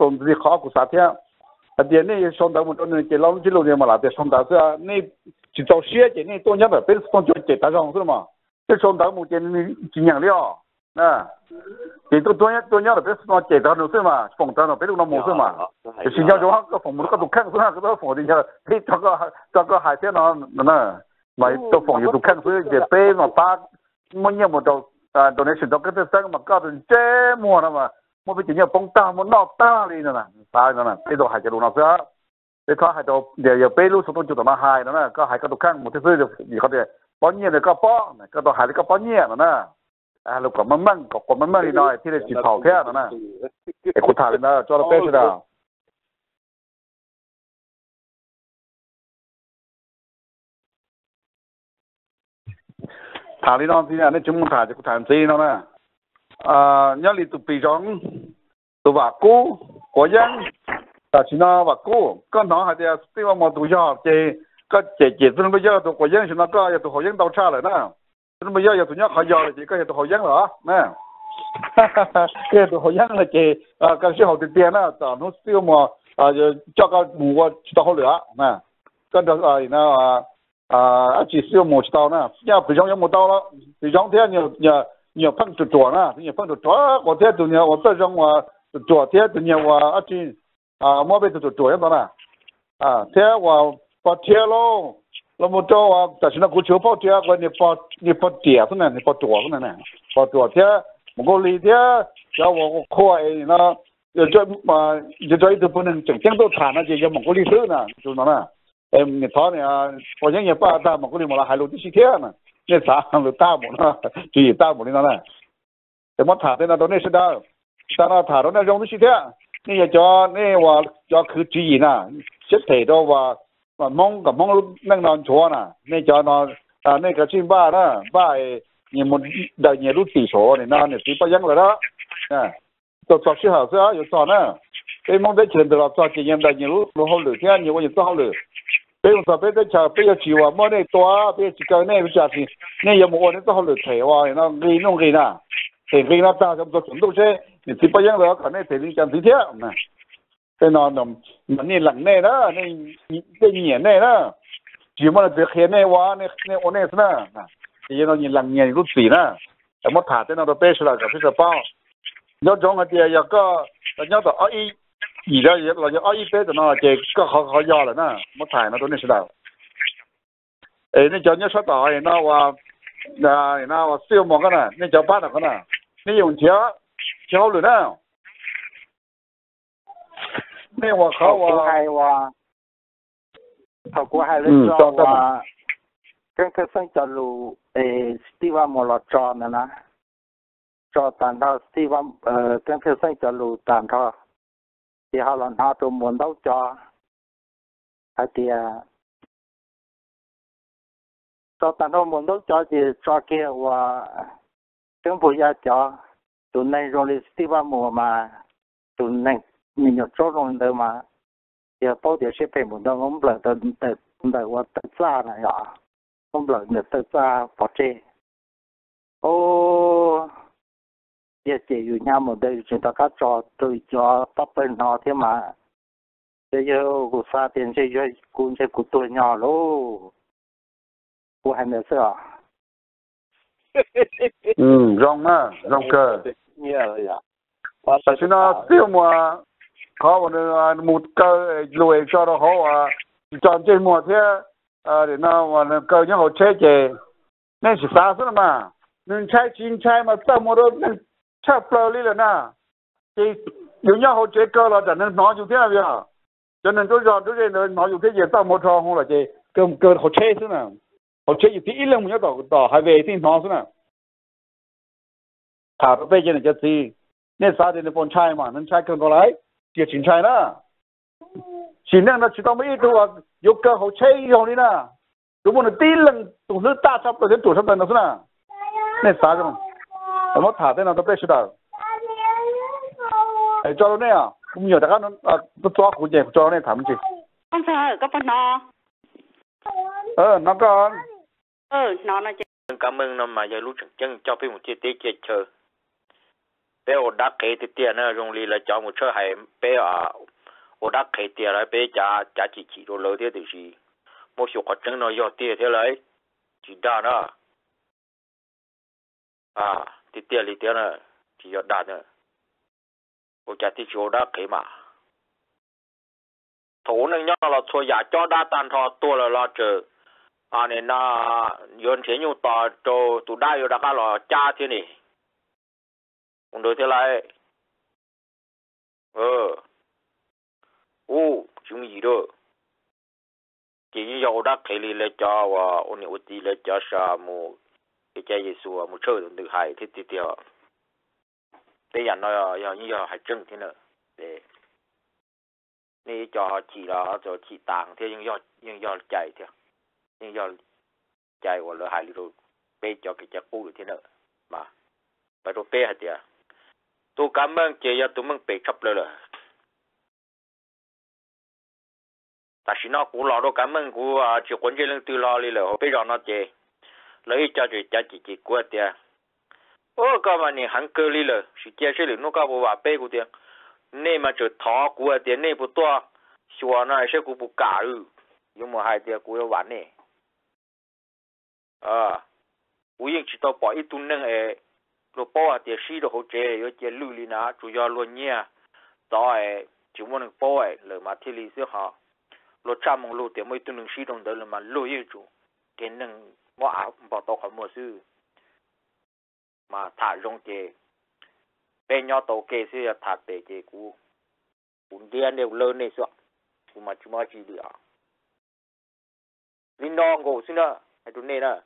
S9: 从这里考古啥天，啊，点那上到我这那给老几六年嘛啦，在上到是啊，那去找血的那多年的，别是放就给打上是嘛，这上到目前那几年了，啊，这都多年多年了，别是放给打上是嘛，放到那别弄那么是嘛，新疆就话个父母个都看是那个都放的下，嘿，这个这个海鲜呢那那，买都放有都看所以这别嘛把，么年么都啊，都那是都跟这生嘛搞成这么了嘛。 Mua bị nhớ bông ta muốn nọ ta đi nữa nè. Ta nữa nè bây giờ hai cái đồ nào nữa bây giờ hai đồ, để giờ bây lúc số tôi chụp mà hai nữa nè, có hai cái đồ khác, một thế giới gì có thể bao nhiêu cái bao cái đồ hai cái bao nhiêu nữa nè. À lúc có mắm mắm có có mắm mắm đi nói thì là chỉ thảo thế nữa nè cái cụ thảo lên cho nó bé chứ nào. Thảo đi nó thì là nó chúng thảo cho cụ thảo gì nó nè à nhớ li tụ bị rong tụ vả cũ có dân ta chỉ nó vả cũ con nó hay là tuy mà tụ giờ thì có chế chế tụ bây giờ tụ có dân thì nó có tụ họ dân đâu xa rồi nè tụ bây giờ tụ nhớ họ giờ thì có tụ họ dân rồi nè cái tụ họ dân là chế à cái sự họ tiền tiền á ta nó tuy mà à cho cái mùa cho họ lửa nè cái đó à nó à chỉ sử dụng một tàu nè nhà bị rong một tàu đó bị rong thế nhiều nhiều 你要碰着桌呢，你碰着桌，我天都呢，我这让我昨天都呢我阿金啊，莫被就桌样子呢，啊，天我把天喽，那么着我，但是那古球跑天我你跑你跑碟子呢，你跑桌子呢呢，跑昨天我里天叫我我快那。有这嘛，有这一直不能整天都谈那些叫蒙古历史呢，就那呢，哎，你他呢，好像也不打蒙古历嘛了，还录这些天呢。那啥，那大母呢？注意大母的那呢？怎么谈的那都那是的，当那谈到那用的是的，你也叫你话叫去注意呢，识提到话话蒙个蒙能难错呢，你叫那啊那个进巴呢，巴你们的你都提说的那你是不样了啦，啊，做做事好事啊，有做呢，你蒙在前头了做经验的你路路好路，天你我也做好路。 别用说别的吃，不要吃哇，莫得多啊，别去搞那不下去，那要没我那只好来吃哇，那给弄给那，给给那打什么程度些？你吃不样了，要那吃的几天嘛？在那弄，那你冷那了，你这年那了，你莫那只黑那哇，那那我那是那，你那你冷年入水了，怎么他在那都背出来个皮子包？要装个点，要个，要到阿姨。你点一老娘啊，一辈子呢，这搁好好压了呢，没看那都认识到。哎，那叫你说大爷那我，那那我是有么个呢？你叫办那个呢？你用钱交了呢？那我靠我。
S8: 他过海了，知道吗？这个生交路，哎，地方没了，找的呢，找到地方，呃，这个生交路单到。Thì họ lần họ tụ muốn đâu cho. À thì cho tận họ muốn đâu cho thì cho kia và chính phủ gia cho. Tụi này rồi thì tiếp vào mùa mà. Tụi này mình nhớ cho rồi đâu mà. Thì à, bao giờ sẽ phải muốn đâu không lại tận tận tận qua tận xa này à. Không lợi được tự xa bỏ chê ô giờ chỉ อยู่ nhau một đây chúng ta các trò từ cho tóc bên nó thế mà. Bây giờ của xa tiền chơi chơi cũng chơi của tuổi nhỏ lô. Của hai mươi sao
S9: ừ rong á rong cơ
S8: nhiều rồi à
S9: tại sao nó tiêu mà có một một cơ lùi cho nó họ à chọn chơi mùa thế à để nó mà cơ nhá họ chơi chơi nên chỉ xa thôi mà. Nên chơi chín chơi mà sao mà đó nên chắc plơ đi là na. Thì nếu nhau họ chơi cơ là chẳng nên nói như thế nào vậy cho nên tôi chọn tôi nói nói như thế gì tao một trò không là chơi cơ cơ họ chơi thế nào họ chơi thì ít lần mình tao tao hai về thì nói thế nào thả nó về cho nên cho gì nên sao thì nó phong trai mà nên trai cần có lại tiệt chính trai đó chỉ nên nó chỉ tao ít thôi, yêu cơ họ chơi yêu đi nè đúng không tí lần tụi thứ ta sắp tới tuổi sắp tới nó thế nào nên sao chứ nó thả thế nào nó bây giờ ấy cho nó nè. Cũng nhiều đại nó nó cho cụ thể cho nó nè thảm chứ
S14: con sợ có phần nó
S9: ờ nó con.
S14: Ờ nó là
S3: cảm ơn nó mà giờ lúc chân cho phim một chiếc tiết chơi chơi. Bé ở đắc cái thì tiền nó dùng lý là cho một chơi hay bé ở ở đắc cái tiền là bé trả trả chỉ chỉ đồ lớn thế thì gì. Một số hoạt chân nó do tiền thế lấy chỉ đa nó à thì tiền lý tiền nó chỉ do đạt nữa ở trả thì chỗ đã cái mà. Thủ năng nhau là thôi giả cho đa tàn thọ, tua là lo chờ à nên na yon thế nhu tỏ cho tụ đa yo đã cả là cha thế này cũng đối thế lại ờ ô chúng gì đó chỉ như đã đắc thì lệ cho, và ôn nhị tí lệ cho sa mu cái trái Giêsu mu chơi được hay thế thì tiêu thế giờ nó giờ như giờ hay chân thế nữa để nè cho họ chỉ là cho chỉ tàng thế nhưng giờ nhưng giờ chạy thế nhưng giờ chạy qua là hại rồi bê cho cái chắc cũ thế nữa mà phải rồi bê hả à tôi cảm ơn chị ya tôi mình bị chấp lên rồi ta chỉ nó cũng lo đó cảm ơn của chỉ quân chơi lên từ lo đi rồi bây giờ nó chị lấy cho chị cha chị chị của tiền ô cái mà nè hắn cơ li lờ sự chia sẻ nó cái bộ bà bê của tiền nên mà chỗ thọ của tiền nên bộ to xua nó sẽ cũng bộ cả ư nhưng mà hai tiền của bạn nè à uy chỉ tao bỏ ít tuần nâng ấy lo bỏ tiền xí đồ hỗ trợ rồi tiền lưu li na chủ yếu lo nhia tao ấy chỉ muốn bỏ ấy lời mà thi lý sẽ họ lo chăm mong lo tiền mỗi tuần nâng xí đồng đó là mà lo yêu chủ tiền nâng mua áo bỏ tàu không mua sư mà thả rong tiền bên nhau tàu kê là thả tiền tiền cũ cũng điên đều lớn này sợ cũng mà chúng ta chỉ được linh non ngủ xin nữa hay tụi này nè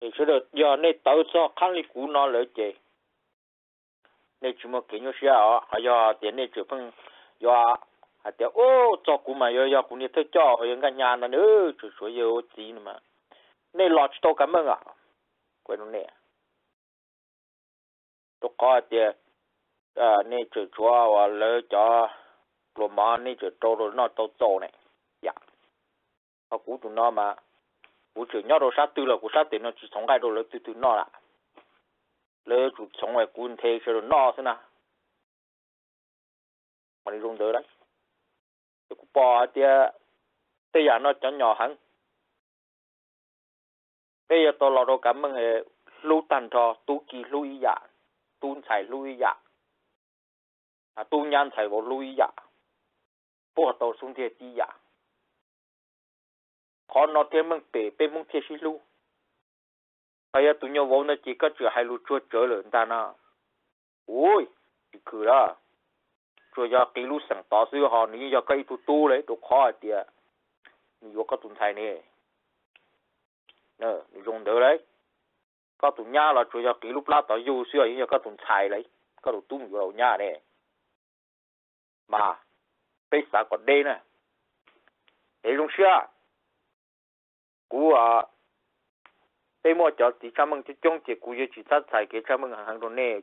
S3: thì số được giờ này tao cho khăn li cũ nó lợi chế này chúng mà kỹ như sao à giờ tiền này chụp phong giờ à tiền ô cho cũ mà giờ giờ cũ này thôi cho ở cái nhà nó nữa chủ số giờ gì nữa mà này, lọt cho cảm ơn à? Quên nó nè. Tôi có tiền à này chủ chúa và lợi cho rồi mà này chủ trâu rồi nó tàu tàu này. Dạ. Họ cũ tụi nó mà. Vũ trụ nhau đồ sát tư là của sát tiền nó chỉ sống cái đồ lớn từ từ nó là lỡ chủ sống ngoài quân thế cho nó thế nào? Mà đi dùng tới đấy. Thì à, cũng bỏ thì bây giờ nó cho nhỏ hơn bây giờ tôi lo đồ cảm ơn lưu tàn thọ tu kỳ lưu ý dạ tu chạy lưu ý dạ. À tu nhan chạy vào lưu ý dạ. Bố bộ tàu xuống thiệt đi dạ. Khó nó thêm mừng bể bê mừng thiệt xí lưu. Bây giờ tụi nhau vốn nó chỉ có chữa hai lưu chua chữa lớn ta nà ôi chỉ cứ đó. Chua cho cái lưu sẵn tỏ sư họ ní cho cây tu tu đấy, đồ khó thì ní vô có tụi thầy nè nè, dùng đỡ đấy. Có tụi nhà là chủ giờ cái lúc lá tao yêu xưa như có tụi xài đấy có tụi tung vào nhà nè. Mà bây giờ còn đây nè. Để dùng xưa. Cú à bây mua cho chỉ cho mừng chỉ chung chỉ cú chỉ sát xài cái cho mừng hàng hàng đồ nè